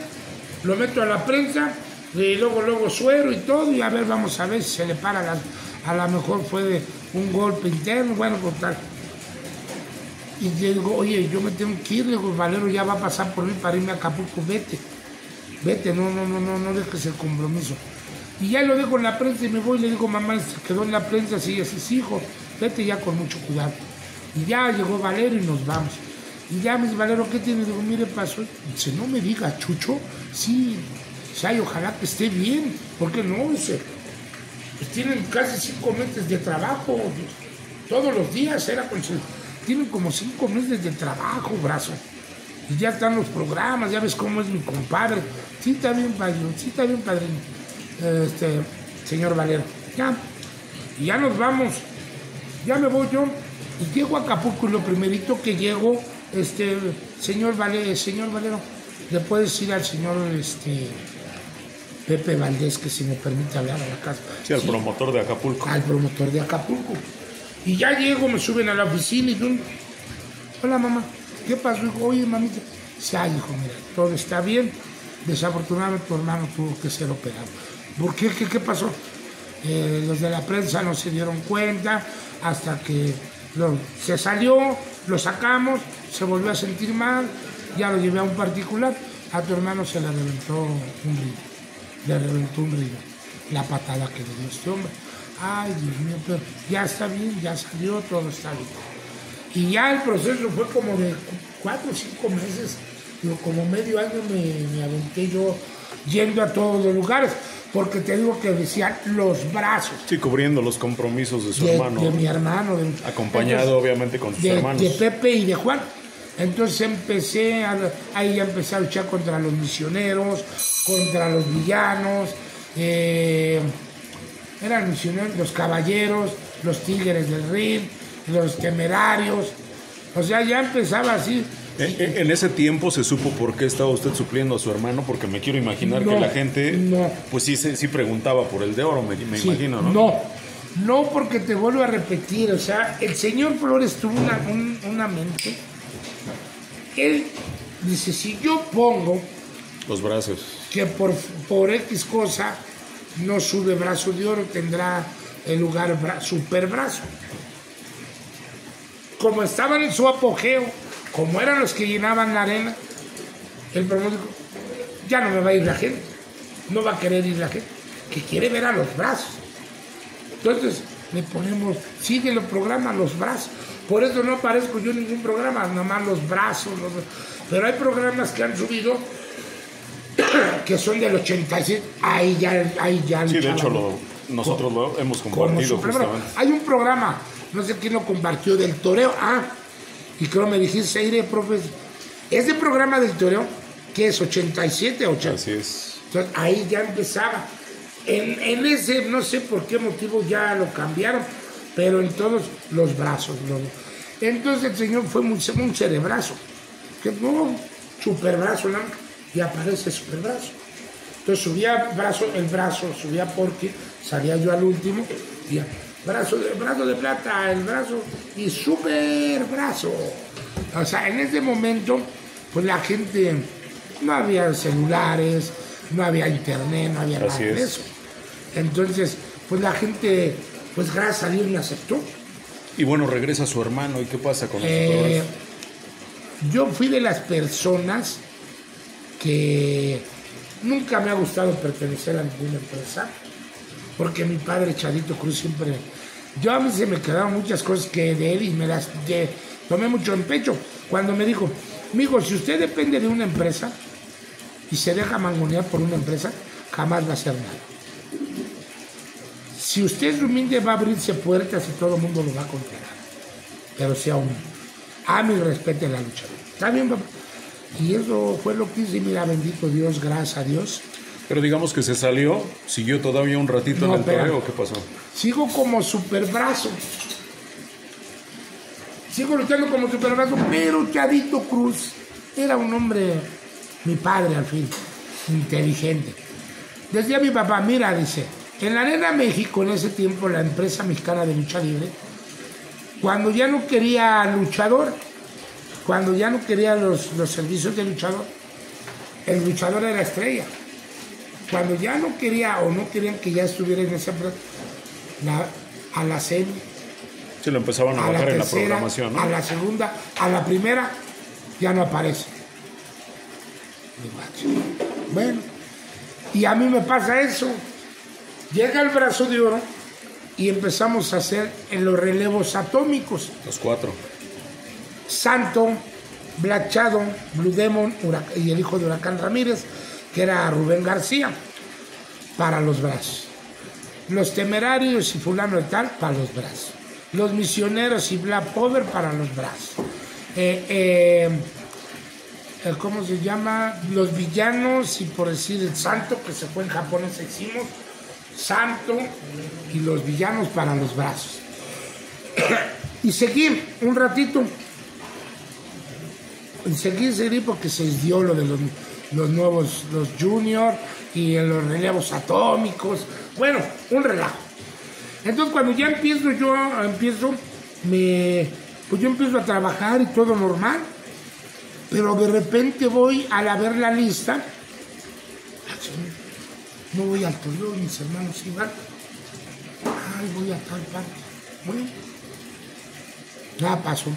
lo meto a la prensa, y luego, luego suero y todo, y a ver, vamos a ver si se le para. la- a lo mejor fue de un golpe interno, bueno, por tal. Y le digo, oye, yo me tengo que ir, le digo, Valero ya va a pasar por mí para irme a Acapulco, vete, vete, no, no, no, no, no dejes el compromiso. Y ya lo dejo en la prensa y me voy y le digo, mamá, quedó en la prensa, sí, así, sí, hijo, vete ya con mucho cuidado. Y ya llegó Valero y nos vamos. Y ya me dice, Valero, ¿qué tiene? Digo, mire, pasó. Dice, no me diga, Chucho, sí, Say, ojalá que esté bien, ¿por qué no? Dice, pues tienen casi cinco meses de trabajo, todos los días tienen como cinco meses de trabajo, brazo. Y ya están los programas, ya ves cómo es mi compadre. Sí, está bien, padrino, sí, está bien, padrino. Este, señor Valero, ya. Y ya nos vamos. Ya me voy yo. Y llego a Acapulco y lo primerito que llego, este, señor Valero, señor Valero, le puedes decir al señor, este, Pepe Valdés que si me permite hablar a la casa. Sí, al promotor de Acapulco. al promotor de Acapulco. Y ya llego, me suben a la oficina y yo, hola mamá, ¿qué pasó? Digo, oye mamita, ay hijo, mira, todo está bien. Desafortunadamente tu hermano tuvo que ser operado. ¿Por qué? ¿Qué, qué pasó? Eh, los de la prensa no se dieron cuenta hasta que lo- se salió, lo sacamos, se volvió a sentir mal, ya lo llevé a un particular, a tu hermano se le reventó un río le reventó un río, la patada que le dio este hombre. Ay, Dios mío, pero ya está bien, ya salió, todo está bien. Y ya el proceso fue como de cu- cuatro o cinco meses, digo, como medio año me, me aventé yo yendo a todos los lugares, porque te digo que decían los brazos. Sí, cubriendo los compromisos de su de, hermano. de mi hermano. de- Acompañado, Entonces, obviamente, con sus de, hermanos. de Pepe y de Juan. Entonces empecé, a, ahí ya empecé a luchar contra los misioneros, contra los villanos, eh, eran misioneros, los caballeros, los tigres del ring, los temerarios. O sea, ya empezaba así. En, en- en ese tiempo se supo por qué estaba usted supliendo a su hermano, porque me quiero imaginar No, que la gente, no. pues sí, sí preguntaba por el de oro, me, me Sí, imagino, ¿no? No, no porque te vuelvo a repetir, o sea, el señor Flores tuvo una, un- una mente. Él dice, si yo pongo Los brazos. que por, por X cosa no sube brazo de oro, tendrá el lugar bra- super brazo. Como estaban en su apogeo, como eran los que llenaban la arena, el dijo, ya no me va a ir la gente, no va a querer ir la gente, que quiere ver a los brazos. Entonces le ponemos, sigue el programa Los Brazos. Por eso no aparezco yo en ningún programa, nomás los brazos. los- pero hay programas que han subido (coughs) que son del 87, ahí ya, ahí ya Sí, de hecho, lo, nosotros lo hemos compartido. Hay un programa, no sé quién lo compartió, del toreo. Ah, y creo me dijiste, Aire, profe, ese programa del toreo, que es 87, 80. Así es. Entonces ahí ya empezaba. En, en ese, no sé por qué motivo ya lo cambiaron, pero en todos los brazos. Entonces el señor fue muy, un cerebrazo. Que no, superbrazo, ¿no? Y aparece superbrazo. Entonces subía brazo, el brazo, subía porque salía yo al último, y brazo de, brazo de plata, el brazo y super brazo. O sea, en ese momento, pues la gente, no había celulares, no había internet, no había nada de es. eso. Entonces, pues la gente, pues gracias a Dios me aceptó. Y bueno, regresa su hermano, ¿y qué pasa con los Eh, yo fui de las personas que nunca me ha gustado pertenecer a ninguna empresa, porque mi padre Chadito Cruz siempre, yo a mí se me quedaron muchas cosas que de él y me las de- tomé mucho en pecho. Cuando me dijo, mijo, si usted depende de una empresa y se deja mangonear por una empresa, jamás va a hacer nada. Si usted es humilde va a abrirse puertas y todo el mundo lo va a considerar pero sea humilde. Ame y respete la lucha. ¿Está bien, papá? Y eso fue lo que hice, mira, bendito Dios, gracias a Dios. Pero digamos que se salió, siguió todavía un ratito No, en el torneo, ¿qué pasó? Sigo como superbrazo. Sigo luchando como superbrazo, pero Chadito Cruz era un hombre, mi padre al fin, inteligente. Decía mi papá, mira, dice, en la Arena México, en ese tiempo, la empresa mexicana de lucha libre, cuando ya no quería luchador, cuando ya no quería los, los servicios de luchador, el luchador era estrella. Cuando ya no quería o no querían que ya estuviera en esa empresa, la- a la semi, Se lo empezaban a, a la en la programación, ¿no? a la segunda, a la primera, ya no aparece. "Ah, chico". Bueno, y a mí me pasa eso. Llega el brazo de oro y empezamos a hacer en los relevos atómicos. Los cuatro. Santo, Black Shadow, Blue Demon y el hijo de Huracán Ramírez, que era Rubén García, para los brazos. Los temerarios y fulano de tal, para los brazos. Los misioneros y Black Power para los brazos. Eh, eh, eh, ¿Cómo se llama? Los villanos y por decir el santo, que se fue en japonés, hicimos santo y los villanos para los brazos. (coughs) y seguí un ratito seguí, seguí porque se dio lo de los, los nuevos, los junior y en los relevos atómicos. Bueno, un relajo. Entonces cuando ya empiezo yo, empiezo, me, pues yo empiezo a trabajar y todo normal. Pero de repente voy a la ver la lista. No voy al Toledo, mis hermanos iban. Ay, voy a tal parte. Bueno, nada pasó.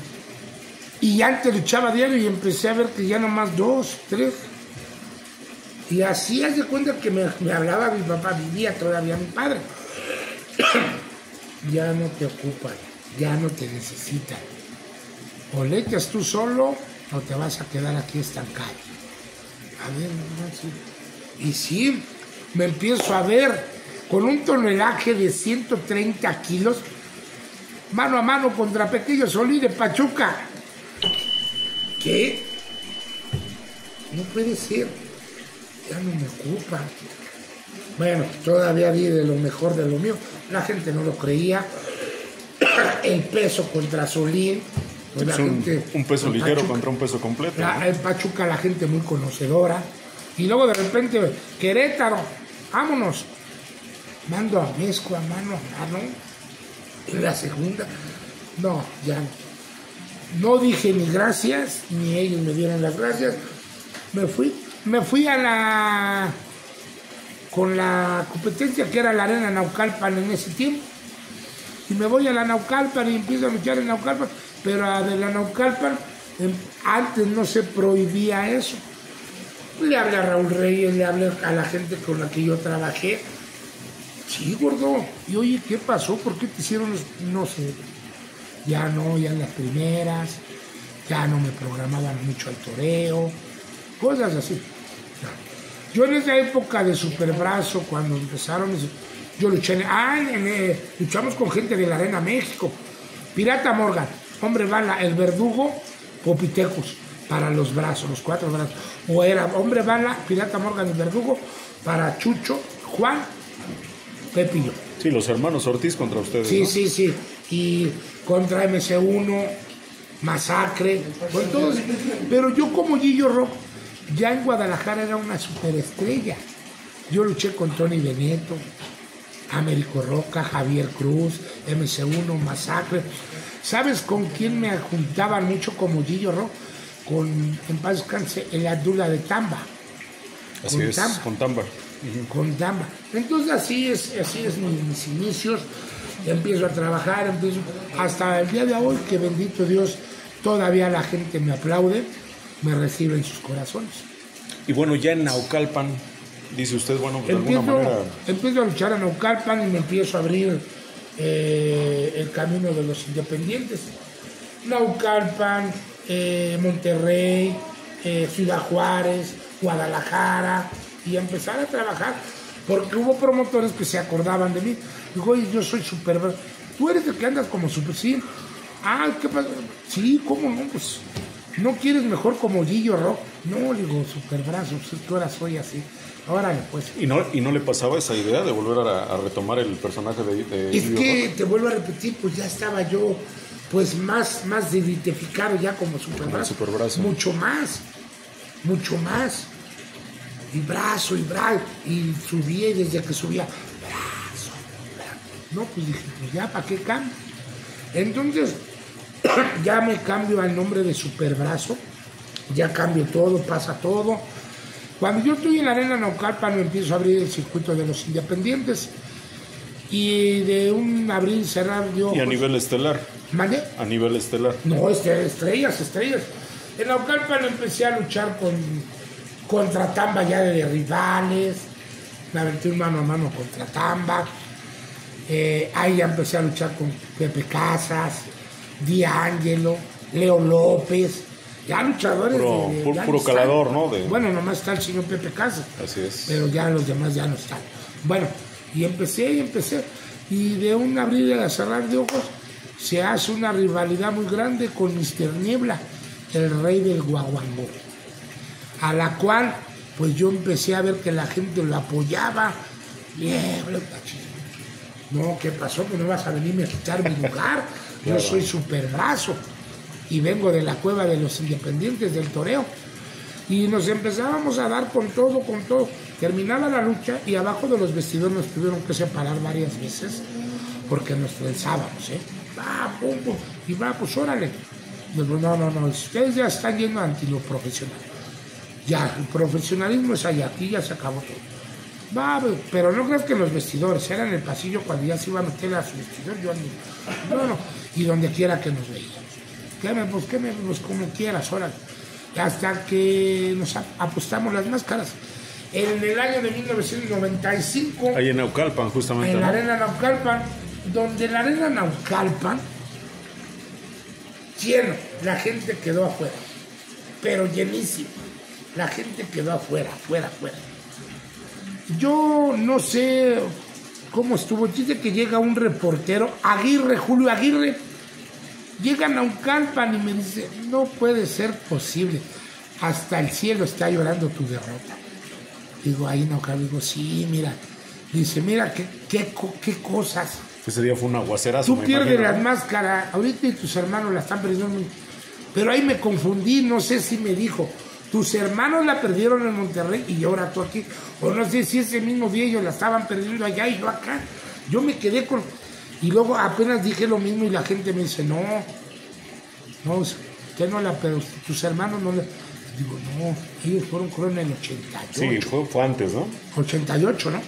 Y antes luchaba diario y empecé a ver que ya nomás dos, tres. Y así hace cuenta que me, me hablaba mi papá, vivía todavía mi padre. (clears throat) ya no te ocupan, ya no te necesitan. O le echas tú solo o te vas a quedar aquí estancado. A ver, no, sí. Y sí, me empiezo a ver con un tonelaje de 130 kilos, mano a mano contra Pequeño Solí de Pachuca. ¿Qué? No puede ser. Ya no me ocupa. Bueno, todavía di de lo mejor de lo mío. La gente no lo creía. (coughs) El peso contra Solín. pues la un, gente- un peso ligero Pachuca. contra un peso completo. La- ¿no? en Pachuca la gente muy conocedora. Y luego de repente, Querétaro, vámonos. Mando a Mesco a mano a mano. En la segunda, no, ya no. Dije ni gracias, ni ellos me dieron las gracias. Me fui, me fui a la con la competencia que era la arena Naucalpan en ese tiempo. Y me voy a la Naucalpan y empiezo a luchar en Naucalpan, pero a de la Naucalpan em, antes no se prohibía eso. Le hablé a Raúl Reyes, le hablé a la gente con la que yo trabajé. Sí, gordo. Y oye, ¿qué pasó? ¿Por qué te hicieron No sé. Ya no, ya en las primeras. Ya no me programaban mucho al toreo. Cosas así. Yo en esa época de Superbrazo, cuando empezaron, yo luché ah, en- en- luchamos con gente de la Arena México. Pirata Morgan, Hombre Bala, El Verdugo, Popitecus, para los brazos, los cuatro brazos. O era Hombre Bala, Pirata Morgan y Verdugo, para Chucho, Juan, Pepillo. Sí, los hermanos Ortiz contra ustedes. Sí, ¿no? sí, sí. Y contra MC1, Masacre, todos. Pero yo como Gillo Rock, ya en Guadalajara era una superestrella. Yo luché con Tony Benito, Américo Roca, Javier Cruz, MC1, Masacre. ¿Sabes con quién me juntaban mucho como Gillo Rock? Con, en paz descanse, el Abdullah de Tamba Así con es, Tamba. con Tamba. con Dama. Entonces así es, así es mi- mis inicios. Empiezo a trabajar, empiezo hasta el día de hoy que bendito Dios todavía la gente me aplaude, me recibe en sus corazones. Y bueno, ya en Naucalpan, dice usted, bueno, de alguna Empiezo, manera. empiezo a luchar a Naucalpan y me empiezo a abrir eh, el camino de los independientes. Naucalpan, eh, Monterrey, eh, Ciudad Juárez, Guadalajara, y empezar a trabajar, porque hubo promotores que se acordaban de mí. Digo, oye, yo soy super... Tú eres el que andas como super... Sí. Ah, ¿qué pasa? Sí, ¿cómo no? Pues, ¿no quieres mejor como Gillo Rock? No, digo, super brazo, tú ahora soy así. Órale, pues. ¿Y no, ¿Y no le pasaba esa idea de volver a, a retomar el personaje de, de Es Gillo que Rock? te vuelvo a repetir, pues ya estaba yo pues más, más identificado ya como superbrazo. superbrazo. Mucho más, mucho más. Y brazo, y brazo. Y subía y desde que subía, brazo, brazo. No, pues dije, pues ya, ¿para qué cambio? Entonces, (clears throat) ya me cambio al nombre de superbrazo. Ya cambio todo, pasa todo. Cuando yo estoy en la arena Naucalpan empiezo a abrir el circuito de los independientes y de un abrir cerrar yo Y a nivel estelar. ¿Mande? A nivel estelar. no este, estrellas estrellas en Naucalpan empecé a luchar con contra Tamba ya de rivales me aventé un mano a mano contra Tamba Eh, ahí ya empecé a luchar con Pepe Casas D'Angelo Leo López ya luchadores Puro- de, de- ya puro no están. calador, ¿no? De- bueno nomás está el señor Pepe Casas Así es. pero ya los demás ya no están. Bueno, y empecé y empecé, y de un abrir y a cerrar de ojos se hace una rivalidad muy grande con Mr. Niebla, el rey del guaguango, a la cual pues yo empecé a ver que la gente lo apoyaba. Niebla. No, ¿qué pasó? Pues no vas a venirme a quitar mi lugar. (laughs) Yo soy super brazo y vengo de la cueva de los independientes del toreo y nos empezábamos a dar con todo, con todo. Terminaba la lucha y abajo de los vestidores nos tuvieron que separar varias veces porque nos trenzábamos, ¿eh? Va, pum, y va, pues órale. Digo, no, no, no, ustedes ya están yendo anti lo profesional. Ya, el profesionalismo es allá, aquí ya se acabó todo. Va, pero no creas que los vestidores, era en el pasillo cuando ya se iba a meter a su vestidor, yo ni- no, no, y donde quiera que nos veíamos. ¿Qué me, pues, me, pues como quieras, órale. Hasta que nos apostamos las máscaras. En el año de 1995, Ahí en Naucalpan, justamente. en la arena Naucalpan, donde la arena Naucalpan, lleno, la gente quedó afuera, pero llenísimo. La gente quedó afuera, afuera, afuera. Yo no sé cómo estuvo. Dice que llega un reportero, Aguirre, Julio Aguirre. Llegan a un y me dice, no puede ser posible. Hasta el cielo está llorando tu derrota. Digo, ahí no cabe. Digo, sí, mira. Dice, mira, qué, qué, qué cosas. Ese día fue un aguacerazo. Tú me pierdes imagino, las máscaras, ahorita y tus hermanos la están perdiendo. Pero ahí me confundí, no sé si me dijo, tus hermanos la perdieron en Monterrey y ahora tú aquí. O no sé si ese mismo día ellos la estaban perdiendo allá y yo acá. Yo me quedé con... Y luego apenas dije lo mismo y la gente me dice, no, no, usted no la perdió, tus hermanos no la... Digo, no, ellos fueron creo en el 88. Sí, fue, fue antes, ¿no? 88, ¿no?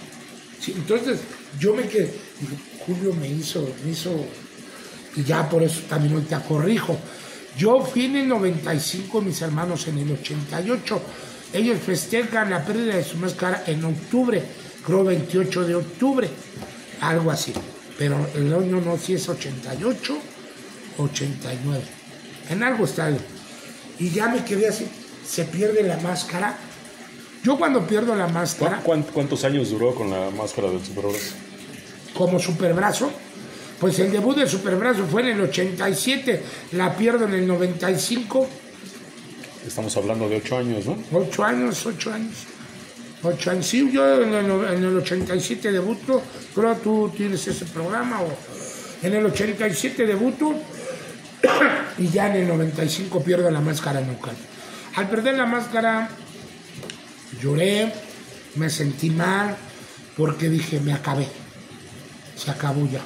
Sí, entonces yo me quedé, digo, Julio me hizo, me hizo, y ya por eso también hoy te corrijo. Yo fui en el 95, mis hermanos en el 88. Ellos festejan la pérdida de su máscara en octubre, creo 28 de octubre, algo así. Pero el año no, si es 88, 89. En algo está. Y ya me quedé así, se pierde la máscara. Yo cuando pierdo la máscara, ¿Cuán- cuán- ¿Cuántos años duró con la máscara del superbrazo? como superbrazo. Pues el debut de superbrazo fue en el 87, la pierdo en el 95, Estamos hablando de ocho años, ¿no? 8 años, 8 años. 8 años. Sí, yo en el, en el 87 debuto, creo tú tienes ese programa, o en el 87 debuto (clears throat) y ya en el 95 pierdo la máscara Naucalpan. Al perder la máscara lloré, me sentí mal, porque dije, me acabé, se acabó ya.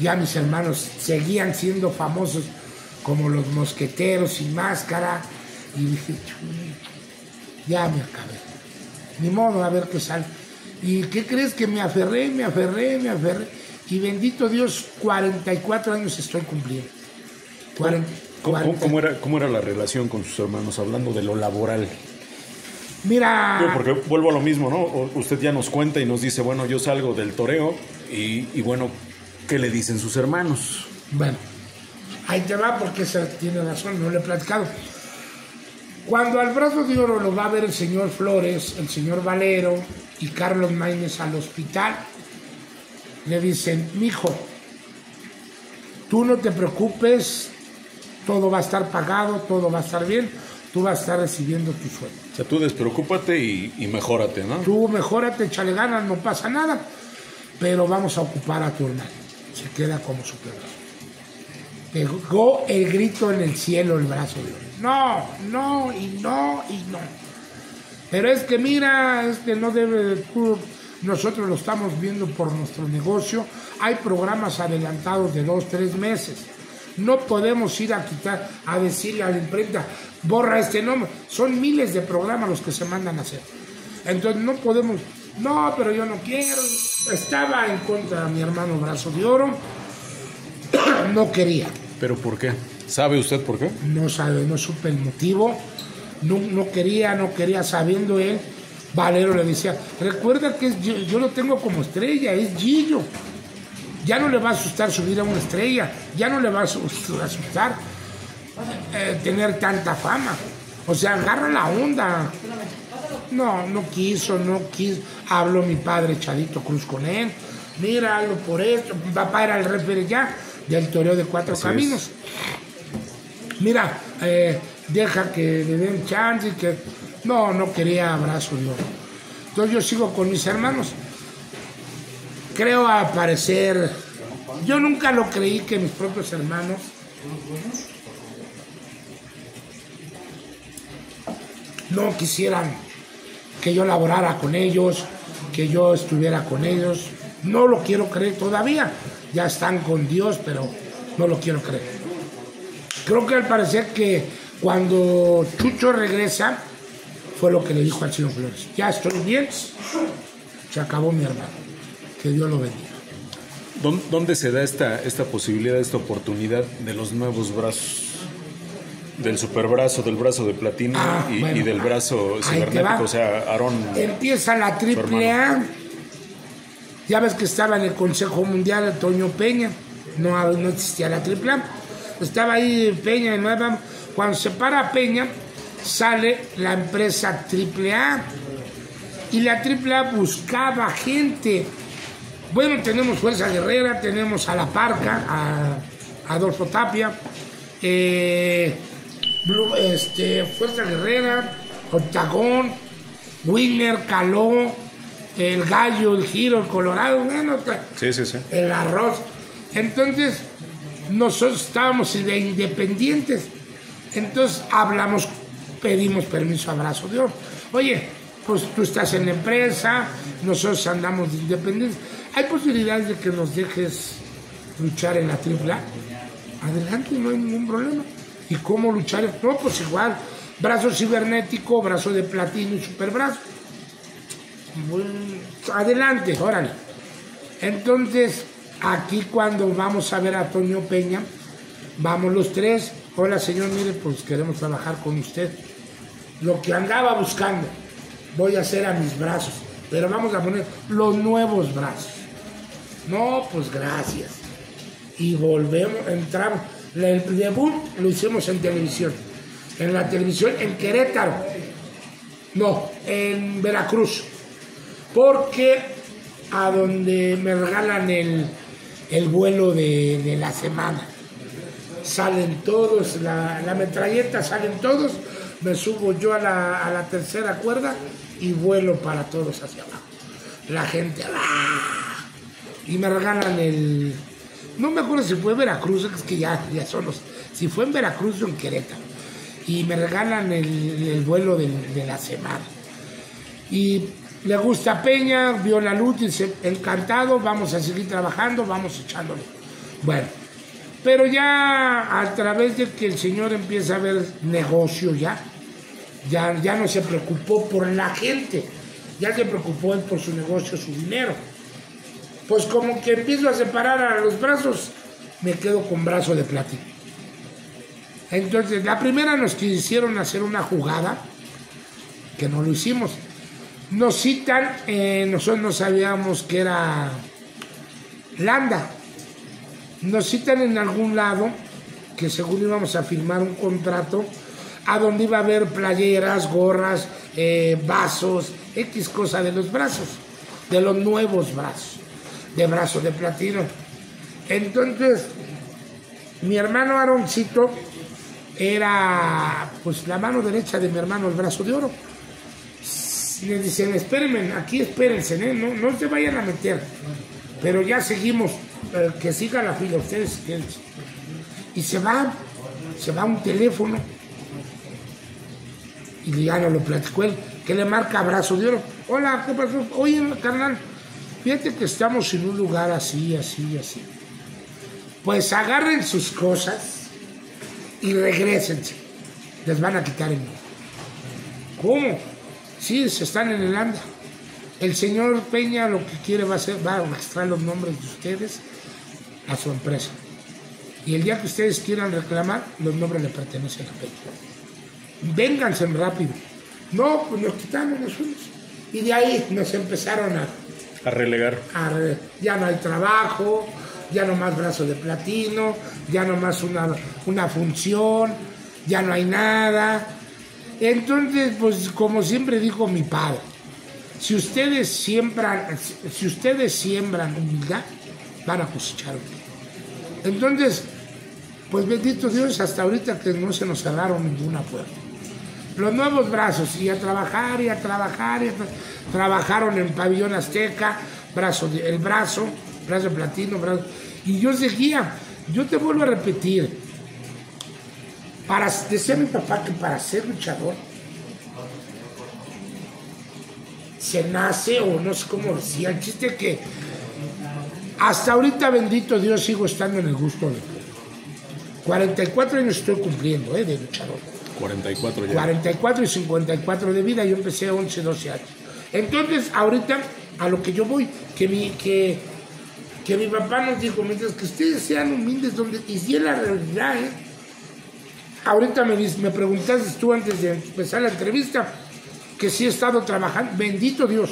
Ya mis hermanos seguían siendo famosos como los mosqueteros sin máscara, y dije, "Chuy, ya me acabé. Ni modo, a ver qué sale. ¿Y qué crees que me aferré, me aferré, me aferré? Y bendito Dios, 44 años estoy cumpliendo. Cuaren- ¿Cómo, cómo- 40. cómo era, ¿Cómo era la relación con sus hermanos hablando de lo laboral? Mira, porque vuelvo a lo mismo, ¿no? Usted ya nos cuenta y nos dice, bueno, yo salgo del toreo y, y bueno, ¿qué le dicen sus hermanos? Bueno, ahí te va porque se tiene razón, no le he platicado. Cuando al brazo de oro lo va a ver el señor Flores, el señor Valero y Carlos Maínez al hospital, le dicen, mijo, tú no te preocupes, todo va a estar pagado, todo va a estar bien, tú vas a estar recibiendo tu sueldo. O sea, tú despreocúpate y, y mejórate, ¿no? Tú mejórate, échale ganas, no pasa nada, pero vamos a ocupar a tu hermano. Se queda como superbrazo. Pegó el grito en el cielo el brazo de oro. No, no, y no, y no. Pero es que mira, es que no debe de tú- nosotros lo estamos viendo por nuestro negocio. Hay programas adelantados de dos, tres meses. No podemos ir a quitar, a decirle a la imprenta, borra este nombre. Son miles de programas los que se mandan a hacer. Entonces no podemos, no, pero yo no quiero. Estaba en contra de mi hermano Brazo de Oro. (coughs) No quería. ¿Pero por qué? ¿Sabe usted por qué? No sabe, no supe el motivo. No, no quería, no quería, sabiendo él. Valero le decía, recuerda que Gi- yo lo tengo como estrella, es Gillo. Ya no le va a asustar subir a una estrella, ya no le va a asus- (laughs) asustar eh, tener tanta fama. O sea, agarra la onda. No, no quiso, no quiso. Habló mi padre Chadito Cruz con él. Mira, algo por esto. Mi papá era el referee ya del toreo de cuatro Así caminos. Mira, eh, deja que le den chance y que... No, no quería abrazo yo. Entonces yo sigo con mis hermanos. Creo aparecer... Yo nunca lo creí que mis propios hermanos no quisieran que yo laborara con ellos, que yo estuviera con ellos. No lo quiero creer todavía. Ya están con Dios, pero no lo quiero creer. Creo que al parecer que cuando Chucho regresa, fue lo que le dijo al señor Flores. Ya estoy bien, se acabó mi hermano. Que Dios lo bendiga. ¿Dón- ¿Dónde se da esta, esta posibilidad, esta oportunidad de los nuevos brazos? Del superbrazo, del brazo de platino Ah, y, bueno. y del brazo cibernético, o sea, Aarón. Empieza la triple A. Ya ves que estaba en el Consejo Mundial Antonio Peña. No, no existía la triple A. Estaba ahí Peña y nueva. Cuando se para Peña, sale la empresa triple A. Y la AAA buscaba gente. Bueno, tenemos Fuerza Guerrera, tenemos a La Parca, a Adolfo Tapia, eh, Blue- este, Fuerza Guerrera, Octagón, Winner, Caló, el Gallo, el Giro, el Colorado, bueno, ta- Sí, sí, sí. el arroz. Entonces, nosotros estábamos de independientes. Entonces hablamos, pedimos permiso a Brazo de Oro. Oye, pues tú estás en la empresa, nosotros andamos de independientes. ¿Hay posibilidades de que nos dejes luchar en la AAA? Adelante, no hay ningún problema. ¿Y cómo luchar? No, pues igual, brazo cibernético, brazo de platino y superbrazo. Adelante, órale. Entonces, aquí cuando vamos a ver a Toño Peña, vamos los tres. Hola, señor, mire, pues queremos trabajar con usted. Lo que andaba buscando, voy a hacer a mis brazos, pero vamos a poner los nuevos brazos. No, pues gracias. Y volvemos, entramos. El debut lo hicimos en televisión. En la televisión en Querétaro. No, en Veracruz. Porque a donde me regalan el, el vuelo de, de la semana. Salen todos, la, la metralleta salen todos, me subo yo a la, a la tercera cuerda y vuelo para todos hacia abajo. La gente, ¡ah! Y me regalan el... No me acuerdo si fue Veracruz, es que ya, ya son los... Si fue en Veracruz o en Querétaro. Y me regalan el, el vuelo de la semana. Y le gusta Peña, vio la luz, dice, encantado, vamos a seguir trabajando, vamos echándole. Bueno, pero ya a través de que el señor empieza a ver negocio ya, ya, ya no se preocupó por la gente, ya se preocupó él por su negocio, su dinero. Pues como que empiezo a separar a los brazos, me quedo con brazo de platino. Entonces, la primera nos quisieron hacer una jugada, que no lo hicimos. Nos citan, eh, nosotros no sabíamos que era Landa. Nos citan en algún lado, que según íbamos a firmar un contrato, a donde iba a haber playeras, gorras, eh, vasos, X cosa de los brazos, de los nuevos brazos, de brazo de platino. Entonces, mi hermano Aaroncito era pues la mano derecha de mi hermano el brazo de oro. Le dicen, espérenme, aquí espérense, ¿eh? no, no se vayan a meter. Pero ya seguimos, eh, que siga la fila, ustedes. Y se va, se va un teléfono. Y ya no lo platicó él, que le marca brazo de oro. Hola, ¿qué pasó? Oye, carnal, fíjate que estamos en un lugar así, así, así. Pues agarren sus cosas y regresense. Les van a quitar el dinero. ¿Cómo? Sí, se están en el anda. El señor Peña lo que quiere va a hacer, va a extraer los nombres de ustedes a su empresa. Y el día que ustedes quieran reclamar, los nombres le pertenecen a Peña. Vénganse rápido. No, pues nos quitamos, nos fuimos. Y de ahí nos empezaron a, A relegar. ya no hay trabajo, ya no más brazo de platino, ya no más una, una función, ya no hay nada. Entonces, pues como siempre dijo mi padre, si ustedes siembran, si ustedes siembran humildad, van a cosechar. Entonces, pues bendito Dios, hasta ahorita que no se nos cerraron ninguna puerta. Los nuevos brazos, y a trabajar, y a trabajar, y a tra- trabajaron en Pabellón Azteca, brazo el brazo, brazo platino, brazo. Y yo seguía, yo te vuelvo a repetir, para, decía mi papá que para ser luchador se nace, o no sé cómo decía, el chiste que hasta ahorita, bendito Dios, sigo estando en el gusto de 44 años estoy cumpliendo, ¿eh? De luchador. 44 ya. 44 y 54 de vida, yo empecé a 11, 12 años. Entonces, ahorita, a lo que yo voy, que mi, que, que mi papá nos dijo, mientras que ustedes sean humildes, donde, y si es la realidad, ¿eh? Ahorita me, me preguntaste tú antes de empezar la entrevista, que sí he estado trabajando, bendito Dios,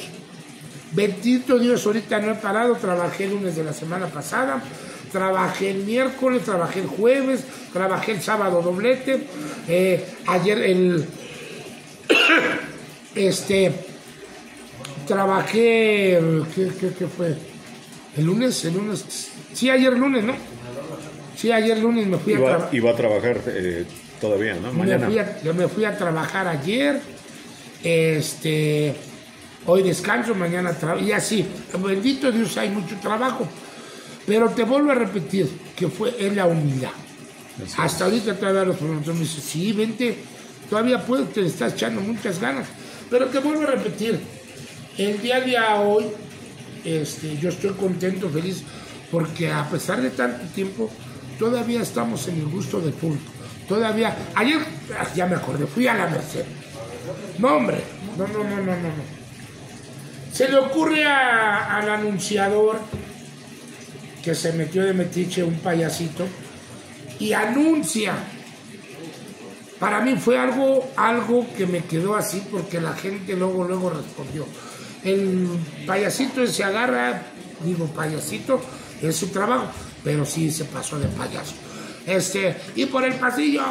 bendito Dios, ahorita no he parado, trabajé lunes de la semana pasada, trabajé el miércoles, trabajé el jueves, trabajé el sábado doblete, eh, ayer el, (coughs) este, trabajé, ¿qué, qué, qué fue? ¿El lunes? ¿El lunes? Sí, ayer lunes, ¿no? Sí, ayer lunes me fui a trabajar. iba a trabajar eh, todavía, ¿no? Me Mañana. fui, a, yo me fui a trabajar ayer, este, hoy descanso, mañana trabajo, y así, bendito Dios, hay mucho trabajo, pero te vuelvo a repetir que fue en la humildad. Hasta ahorita todavía los promotores me dicen, sí, vente, todavía puedes, te estás echando muchas ganas, pero te vuelvo a repetir, el día de hoy, este, yo estoy contento, feliz, porque a pesar de tanto tiempo, todavía estamos en el gusto del público. Todavía, ayer, ah, ya me acordé, fui a la Merced. No, hombre, no, no, no, no, no. no. Se le ocurre a- al anunciador que se metió de metiche un payasito y anuncia. Para mí fue algo, algo que me quedó así porque la gente luego, luego respondió. El payasito se agarra, digo payasito, es su trabajo, pero sí se pasó de payaso. Este, y por el pasillo,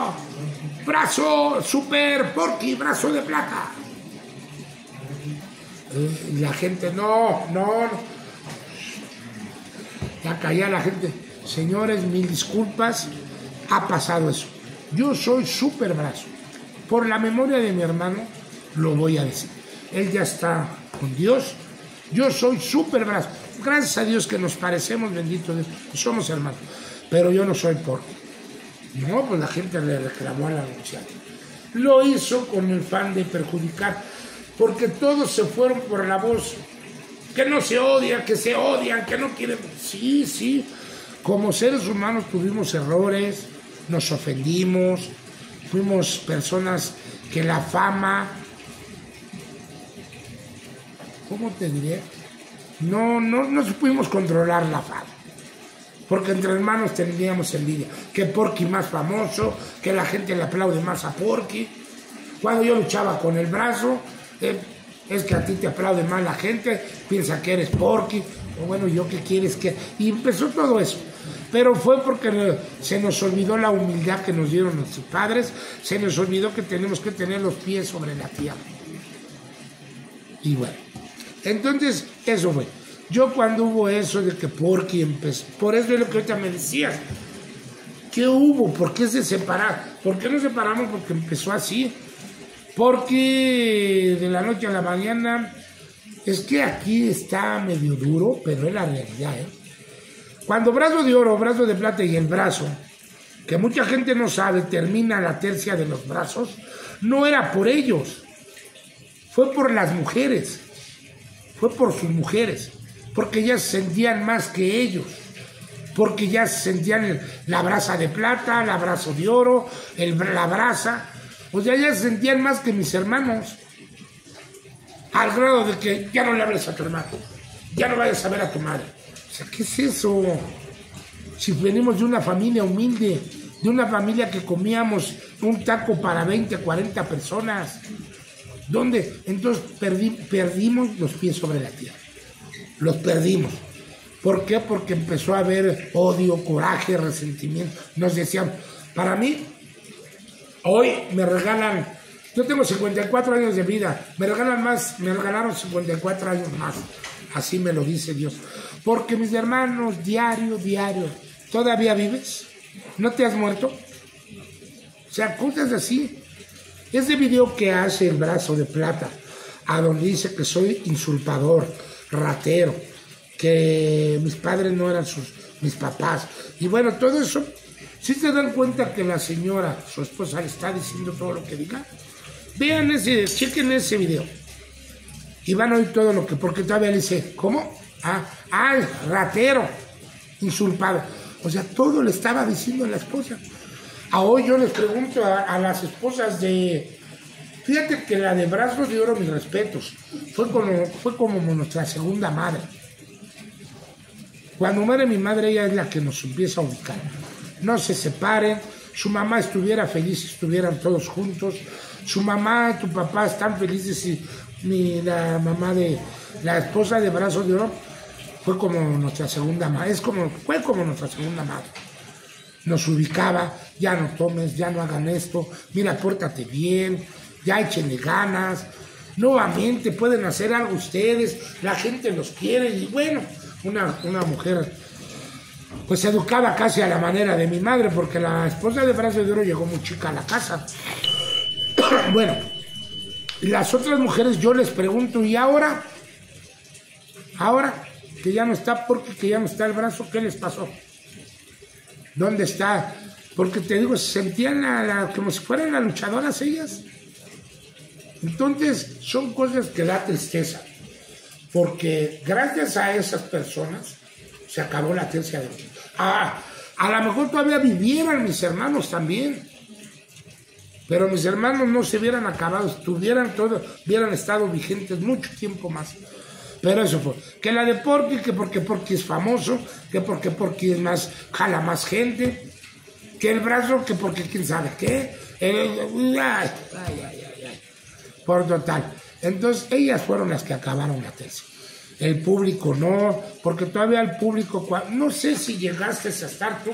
brazo super porky, brazo de plata. Eh, la gente, no, no, no. Ya callá la gente. Señores, mil disculpas, ha pasado eso. Yo soy súper brazo. Por la memoria de mi hermano, lo voy a decir. Él ya está con Dios. Yo soy súper brazo. Gracias a Dios que nos parecemos, bendito. Somos hermanos. Pero yo no soy por. No, pues la gente le reclamó al anunciante. Lo hizo con el fan de perjudicar. Porque todos se fueron por la voz que no se odian, que se odian, que no quieren. Sí, sí. Como seres humanos tuvimos errores, nos ofendimos, fuimos personas que la fama, ¿cómo te diré? No, no, no supimos controlar la fama. Porque entre hermanos teníamos envidia. Que Porky más famoso, que la gente le aplaude más a Porky. Cuando yo luchaba con el brazo, eh, es que a ti te aplaude más la gente, piensa que eres Porky, o bueno, yo qué quieres que... Y empezó todo eso. Pero fue porque se nos olvidó la humildad que nos dieron nuestros padres, se nos olvidó que tenemos que tener los pies sobre la tierra. Y bueno, entonces eso fue. Yo cuando hubo eso de que Porky empezó, por eso es lo que ahorita me decías, ¿qué hubo? ¿Por qué se separaron? ¿Por qué nos separamos? Porque empezó así. Porque de la noche a la mañana, es que aquí está medio duro, pero es la realidad. ¿eh? Cuando brazo de oro, brazo de plata y el brazo, que mucha gente no sabe, termina la tercia de los brazos, no era por ellos, fue por las mujeres, fue por sus mujeres, porque ellas sentían más que ellos, porque ya sentían la brasa de plata, la brazo de oro, el, la brasa, o sea, ellas sentían más que mis hermanos, al grado de que ya no le hables a tu hermano, ya no vayas a ver a tu madre. O sea, ¿qué es eso? Si venimos de una familia humilde, de una familia que comíamos un taco para 20, 40 personas, ¿dónde? Entonces perdí, perdimos los pies sobre la tierra. Los perdimos. ¿Por qué? Porque empezó a haber odio, coraje, resentimiento. Nos decían, para mí, hoy me regalan, yo tengo 54 años de vida, me regalan más, me regalaron 54 años más. Así me lo dice Dios. Porque mis hermanos, diario, diario, ¿todavía vives? ¿No te has muerto? O sea, cosas así. Ese video que hace el brazo de plata, a donde dice que soy insulpador, ratero, que mis padres no eran sus, mis papás. Y bueno, todo eso, si se dan cuenta que la señora, su esposa, le está diciendo todo lo que diga, vean ese, chequen ese video. Y van a oír todo lo que, porque todavía le dice, ¿cómo? Ah, ratero, insulpado. O sea, todo le estaba diciendo a la esposa. A hoy yo les pregunto a, a las esposas de, Fíjate que la de brazos de oro, mis respetos, fue como, fue como nuestra segunda madre. Cuando muere mi madre, ella es la que nos empieza a ubicar. No se separen, su mamá estuviera feliz si estuvieran todos juntos, su mamá, tu papá están felices si mi, la mamá de la esposa de brazos de oro fue como nuestra segunda madre, es como, fue como nuestra segunda madre. Nos ubicaba, ya no tomes, ya no hagan esto, mira, pórtate bien, ya échenle ganas. nuevamente pueden hacer algo ustedes, la gente los quiere y bueno, una, una mujer pues educada casi a la manera de mi madre, porque la esposa de Brazo de Oro llegó muy chica a la casa. (coughs) bueno, las otras mujeres yo les pregunto, ¿y ahora? Ahora que ya no está, porque que ya no está el brazo, ¿qué les pasó? ¿Dónde está? Porque te digo, se sentían como si fueran las luchadoras ellas. Entonces, son cosas que da tristeza. Porque gracias a esas personas se acabó la tercia de ah, a lo mejor todavía vivieran mis hermanos también. Pero mis hermanos no se hubieran acabado, estuvieran todos, hubieran estado vigentes mucho tiempo más. Pero eso fue. Que la de Porky, que porque Porky es famoso, que porque Porky es más, jala más gente, que el brazo, que porque quién sabe qué. ay, ay, ay, ay, Por total. Entonces, ellas fueron las que acabaron la tesis. El público no, porque todavía el público, no sé si llegaste a estar tú,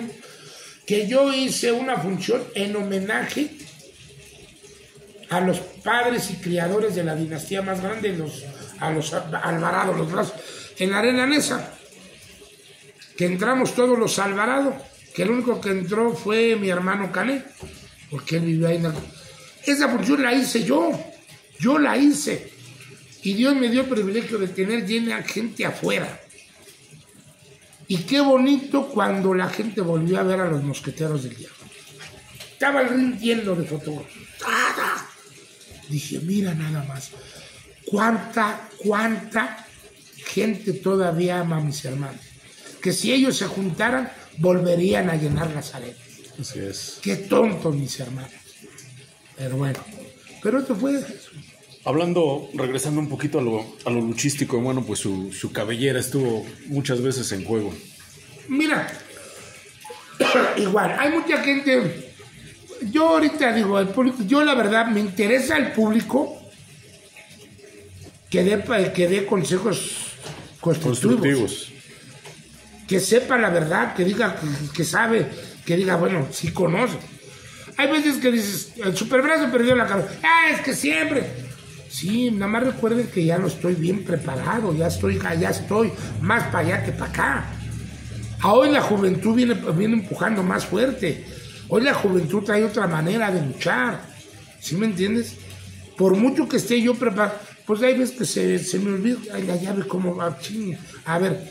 que yo hice una función en homenaje a los padres y criadores de la dinastía más grande, los, a los Alvarado, los brazos, en la arena Nesa, que entramos todos los Alvarado, que el único que entró fue mi hermano Cané, porque él vivió ahí. En la... Esa función la hice yo, yo la hice, y Dios me dio el privilegio de tener llena gente afuera. Y qué bonito cuando la gente volvió a ver a los mosqueteros del diablo. Estaba el ring lleno de fotógrafos. Dije, mira nada más, cuánta, cuánta gente todavía ama a mis hermanos. Que si ellos se juntaran, volverían a llenar las arenas. Así es. Qué tontos mis hermanos. Pero bueno, pero esto fue... Hablando, regresando un poquito a lo, a lo luchístico, bueno, pues su, su cabellera estuvo muchas veces en juego. Mira, (coughs) igual, hay mucha gente yo ahorita digo, el público, yo la verdad me interesa el público que dé, que dé consejos constructivos. Que sepa la verdad, que diga que, sabe, que diga, bueno, si conoce. Hay veces que dices, el superbrazo perdió la cabeza. Ah, es que siempre. Sí, nada más recuerden que ya no estoy bien preparado, ya estoy, ya estoy más para allá que para acá. A hoy la juventud viene, viene empujando más fuerte Hoy la juventud trae otra manera de luchar. ¿Sí me entiendes? Por mucho que esté yo preparado, pues hay veces que se, me olvida, ay, la llave como va, a ver,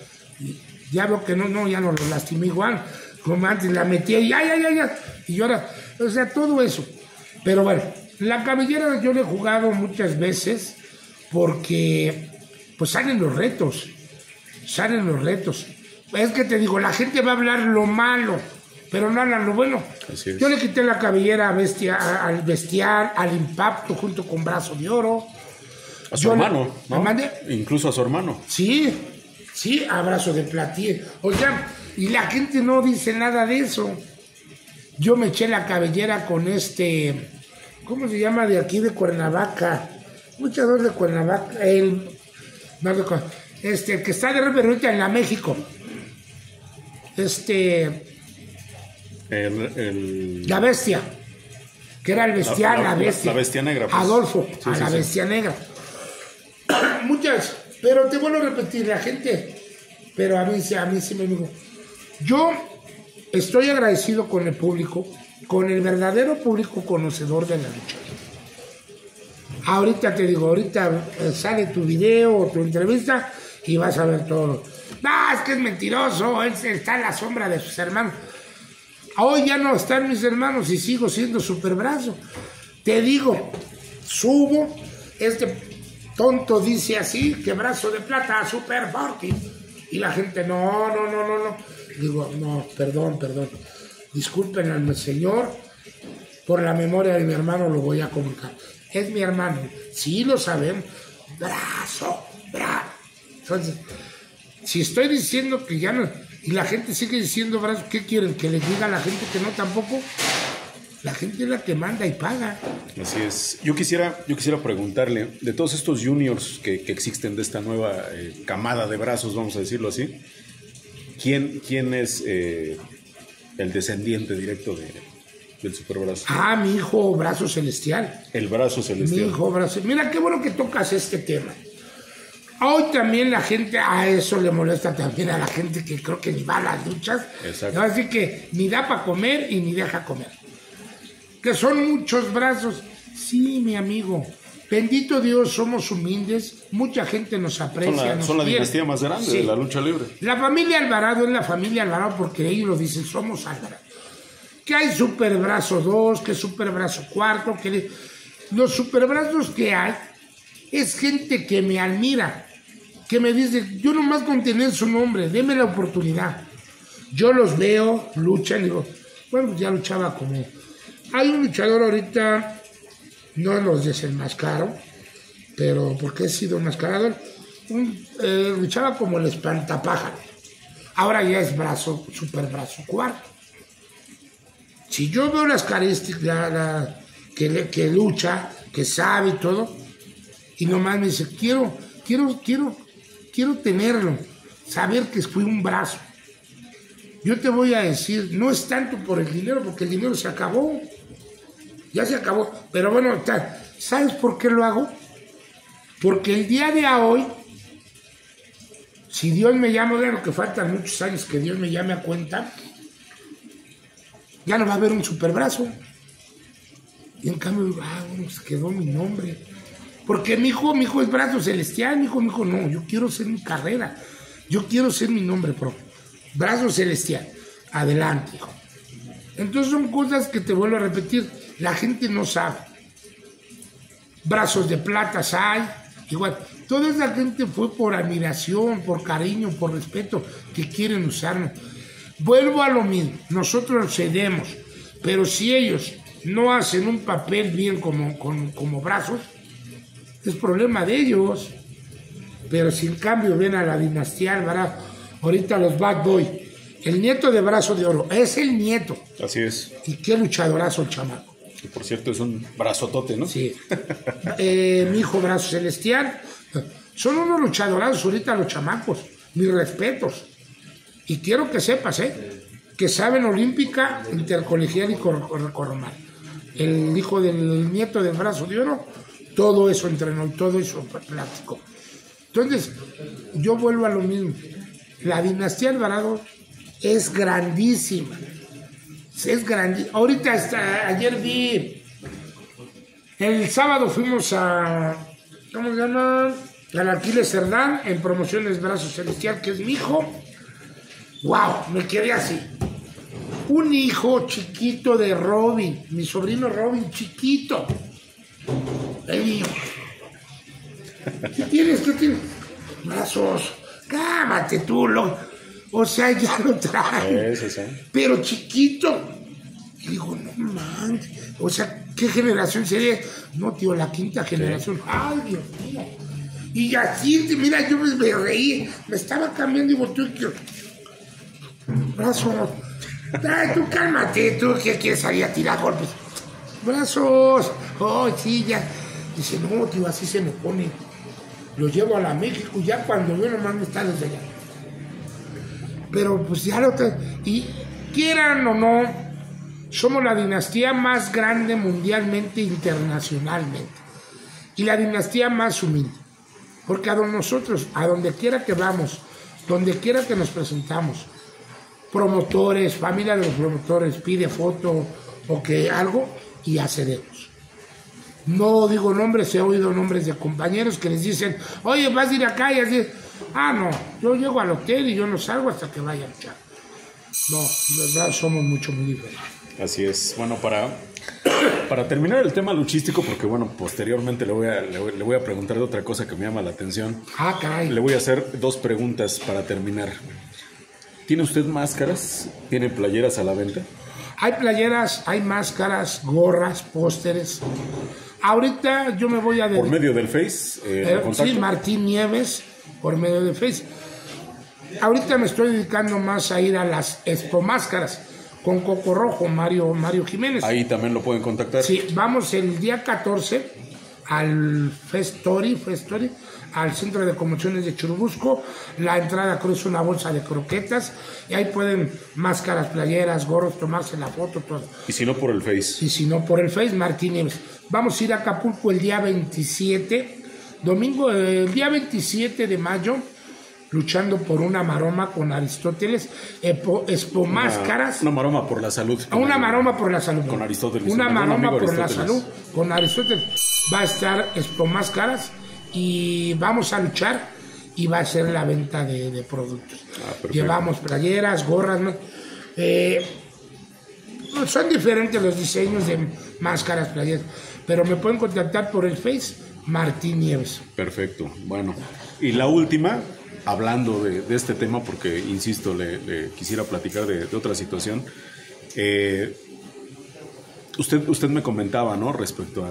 ya veo que no, no, ya no lo lastimé igual, como antes la metí y ay, ay, ay, ay, y ahora, o sea, todo eso. Pero bueno, la cabellera yo le he jugado muchas veces porque pues salen los retos, salen los retos. Es que te digo, la gente va a hablar lo malo, pero no hablan lo bueno. Yo le quité la cabellera bestia, al bestial, al impacto, junto con brazo de oro. A su hermano, ¿no? Incluso a su hermano. Sí, sí, abrazo de platí. O sea, y la gente no dice nada de eso. Yo me eché la cabellera con este, ¿cómo se llama? De aquí de Cuernavaca. Luchador de Cuernavaca. El, este, que está de repente en la México. Este, la bestia, que era el bestial, la, bestia. La bestia negra. Pues. Adolfo, a la bestia negra. (coughs) Muchas, pero te vuelvo a repetir, la gente, pero a mí, a mí sí me digo, yo estoy agradecido con el público, con el verdadero público conocedor de la lucha. Ahorita te digo, ahorita eh, sale tu video o tu entrevista y vas a ver todo. No, es que es mentiroso, él está en la sombra de sus hermanos. Hoy ya no están mis hermanos y sigo siendo super brazo. Te digo, subo, este tonto dice así, que brazo de plata, super fuerte. Y la gente, no, no, no, no, no. Digo, no, perdón, perdón. Disculpen al Señor, por la memoria de mi hermano lo voy a comunicar. Es mi hermano, sí lo saben, brazo, brazo. Entonces, si estoy diciendo que ya no, y la gente sigue diciendo, ¿qué quieren? ¿Que les diga a la gente que no tampoco? La gente es la que manda y paga. Así es. Yo quisiera, yo quisiera preguntarle, de todos estos juniors que, existen de esta nueva eh, camada de brazos, vamos a decirlo así, ¿quién, quién es eh, el descendiente directo de, del superbrazo? Ah, mi hijo brazo celestial. El brazo Mi celestial. hijo brazo. Mira qué bueno que tocas este tema. Hoy también la gente, a eso le molesta también a la gente que creo que ni va a las duchas. Exacto. Así que ni da para comer y ni deja comer. Que son muchos brazos. Sí, mi amigo. Bendito Dios, somos humildes. Mucha gente nos Son aprecia. la, nos son la quiere. dinastía más grande Sí. de la lucha libre. La familia Alvarado es la familia Alvarado porque ellos lo dicen, somos Alvarado. Que hay superbrazo 2, que superbrazo cuarto, que los superbrazos que hay es gente que me admira, que me dice, yo nomás con tener su nombre, deme la oportunidad. Yo los veo, luchan, y digo, bueno, ya luchaba como... Hay un luchador ahorita, no los desenmascaro, pero porque he sido enmascarado, eh, luchaba como el espantapájaro. Ahora ya es brazo, super brazo cuarto. Si yo veo las la- la- que, que lucha, que sabe y todo, y nomás me dice, quiero, quiero, quiero, quiero tenerlo, saber que fui un brazo. Yo te voy a decir, no es tanto por el dinero, porque el dinero se acabó. Ya se acabó. Pero bueno, ¿sabes por qué lo hago? Porque el día de hoy, si Dios me llama, bueno, que faltan muchos años que Dios me llame a cuenta, ya no va a haber un superbrazo. Y en cambio, ah, bueno, se quedó mi nombre. Porque mi hijo, mi hijo es brazo celestial, mi hijo, mi hijo, no, yo quiero ser mi carrera. Yo quiero ser mi nombre propio. Brazo celestial. Adelante, hijo. Entonces son cosas que te vuelvo a repetir, la gente no sabe. Brazos de platas hay, igual. Toda esa gente fue por admiración, por cariño, por respeto, que quieren usarnos. Vuelvo a lo mismo, nosotros cedemos, pero si ellos no hacen un papel bien como, como, como brazos, es problema de ellos. Pero si en cambio ven a la dinastía Alvarado, ahorita los Bad Boy, el nieto de Brazo de Oro, es el nieto. Así es. Y qué luchadorazo el chamaco. Y por cierto, es un brazotote, ¿no? Sí. Eh, mi hijo Brazo Celestial. Son unos luchadorazos ahorita los chamacos. Mis respetos. Y quiero que sepas, ¿eh? Que saben olímpica, intercolegial y cor-. El hijo del nieto del brazo de oro, todo eso entrenó y todo eso plástico. Entonces, yo vuelvo a lo mismo. La dinastía Alvarado es grandísima. Es grandísima. Ahorita, ayer vi el sábado fuimos a. ¿Cómo se llama? Al Aquiles Cerdán en promociones Brazo Celestial, que es mi hijo. ¡Wow! Me quedé así. Un hijo chiquito de Robin, mi sobrino Robin, chiquito. El. ¿Qué tienes? ¿Qué tienes? Brazos. Cámate tú, lo. O sea, ya lo trae. Sí, sí, sí. Pero chiquito. Y digo, no manches. O sea, ¿qué generación sería? No, tío, la quinta generación. Ay, Dios mío. Y así, mira, yo me, me reí. Me estaba cambiando y volteó y que. Brazos. Ay, tú cálmate, tú que quieres salir a tirar golpes. Brazos. Oh, sí, ya. Dice, no, tío, así se me pone. Lo llevo a la México, ya cuando yo nomás me está desde allá. Pero pues ya lo. Y quieran o no, somos la dinastía más grande mundialmente, internacionalmente. Y la dinastía más humilde. Porque a don- nosotros, a donde quiera que vamos, donde quiera que nos presentamos, promotores, familia de los promotores, pide foto o que algo y accedemos. No digo nombres, he oído nombres de compañeros que les dicen, oye, vas a ir acá y así. Ah, no, yo llego al hotel y yo no salgo hasta que vaya a. No, de verdad somos mucho, muy diferentes. Así es. Bueno, para, para terminar el tema luchístico, porque bueno, posteriormente le voy, a, le, voy, le voy a preguntar de otra cosa que me llama la atención. Ah, caray. Le voy a hacer dos preguntas para terminar. ¿Tiene usted máscaras? ¿Tiene playeras a la venta? Hay playeras, hay máscaras, gorras, pósteres. Ahorita yo me voy a Por dedicar. medio del Face, eh, Eh, sí, Martín Nieves, por medio de Facebook. Ahorita me estoy dedicando más a ir a las expo máscaras con Coco Rojo, Mario, Mario Jiménez. Ahí también lo pueden contactar. Sí, vamos el día 14 al Festori, Festori, al Centro de Convenciones de Churubusco. La entrada cruza una bolsa de croquetas y ahí pueden máscaras, playeras, gorros, tomarse la foto, todo. Y si no por el Face. Y si no por el Face, Martínez. Vamos a ir a Acapulco el día 27, domingo, eh, el día 27 de mayo luchando por una maroma con Aristóteles, Epo, Expo Máscaras. Una, maroma por la salud. Una maroma por la salud. Con Aristóteles. Una maroma por la salud con Aristóteles. Va a estar Expo Máscaras y vamos a luchar y va a ser la venta de, de productos. Ah. Llevamos playeras, gorras. Eh, son diferentes los diseños de máscaras, playeras, pero me pueden contactar por el Face Martín Nieves. Perfecto. Bueno, y la última, hablando de, este tema, porque insisto, le, quisiera platicar de, otra situación. Eh, usted, usted me comentaba, ¿no? Respecto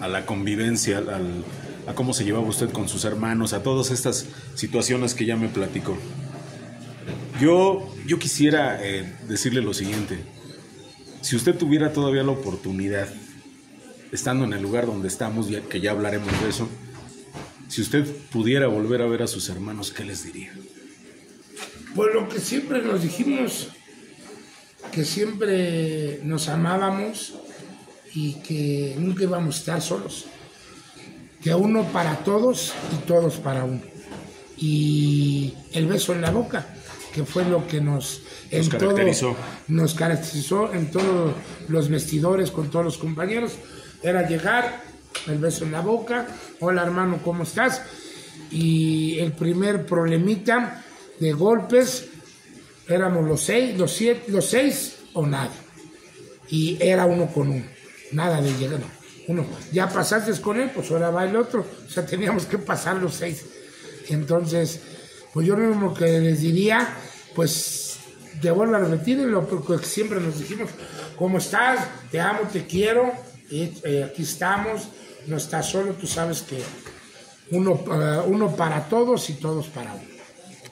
a la convivencia, al- a cómo se llevaba usted con sus hermanos, a todas estas situaciones que ya me platicó. Yo, yo quisiera eh, decirle lo siguiente. Si usted tuviera todavía la oportunidad, estando en el lugar donde estamos, ya que ya hablaremos de eso, si usted pudiera volver a ver a sus hermanos, ¿qué les diría? Pues lo que siempre nos dijimos, que siempre nos amábamos y que nunca íbamos a estar solos. Que uno para todos y todos para uno. Y el beso en la boca, que fue lo que nos, Nos todo- caracterizó. nos caracterizó en todos los vestidores con todos los compañeros. Era llegar, el beso en la boca, hola hermano, ¿cómo estás? Y el primer problemita de golpes, éramos los seis, los siete, los seis o nada. Y era uno con uno, nada de llegar. no. Uno, ya pasaste con él, pues ahora va el otro. O sea, teníamos que pasar los seis. Entonces, pues yo lo mismo que les diría, pues te vuelvo a repetir lo que siempre nos dijimos, ¿cómo estás? Te amo, te quiero, eh, aquí estamos, no estás solo, tú sabes que uno, eh, uno para todos y todos para uno.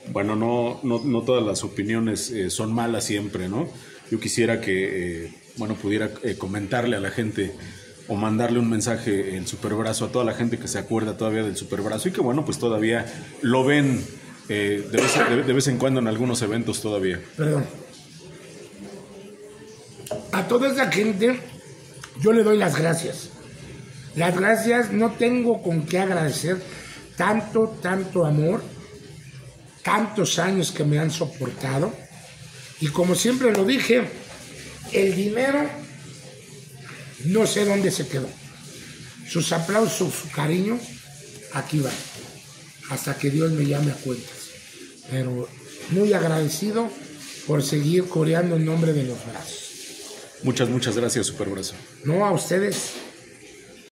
Bueno, no, no, no todas las opiniones eh, son malas siempre, ¿no? Yo quisiera que, eh, bueno, pudiera eh, comentarle a la gente o mandarle un mensaje el superbrazo a toda la gente que se acuerda todavía del superbrazo y que, bueno, pues todavía lo ven de, vez, de- de vez en cuando en algunos eventos todavía. Perdón. A toda esa gente yo le doy las gracias. Las gracias no tengo con qué agradecer tanto, tanto amor, tantos años que me han soportado. Y como siempre lo dije, el dinero no sé dónde se quedó. Sus aplausos, su cariño, aquí va. Hasta que Dios me llame a cuentas. Pero muy agradecido por seguir coreando en nombre de los brazos. Muchas, muchas gracias, superbrazo. No a ustedes,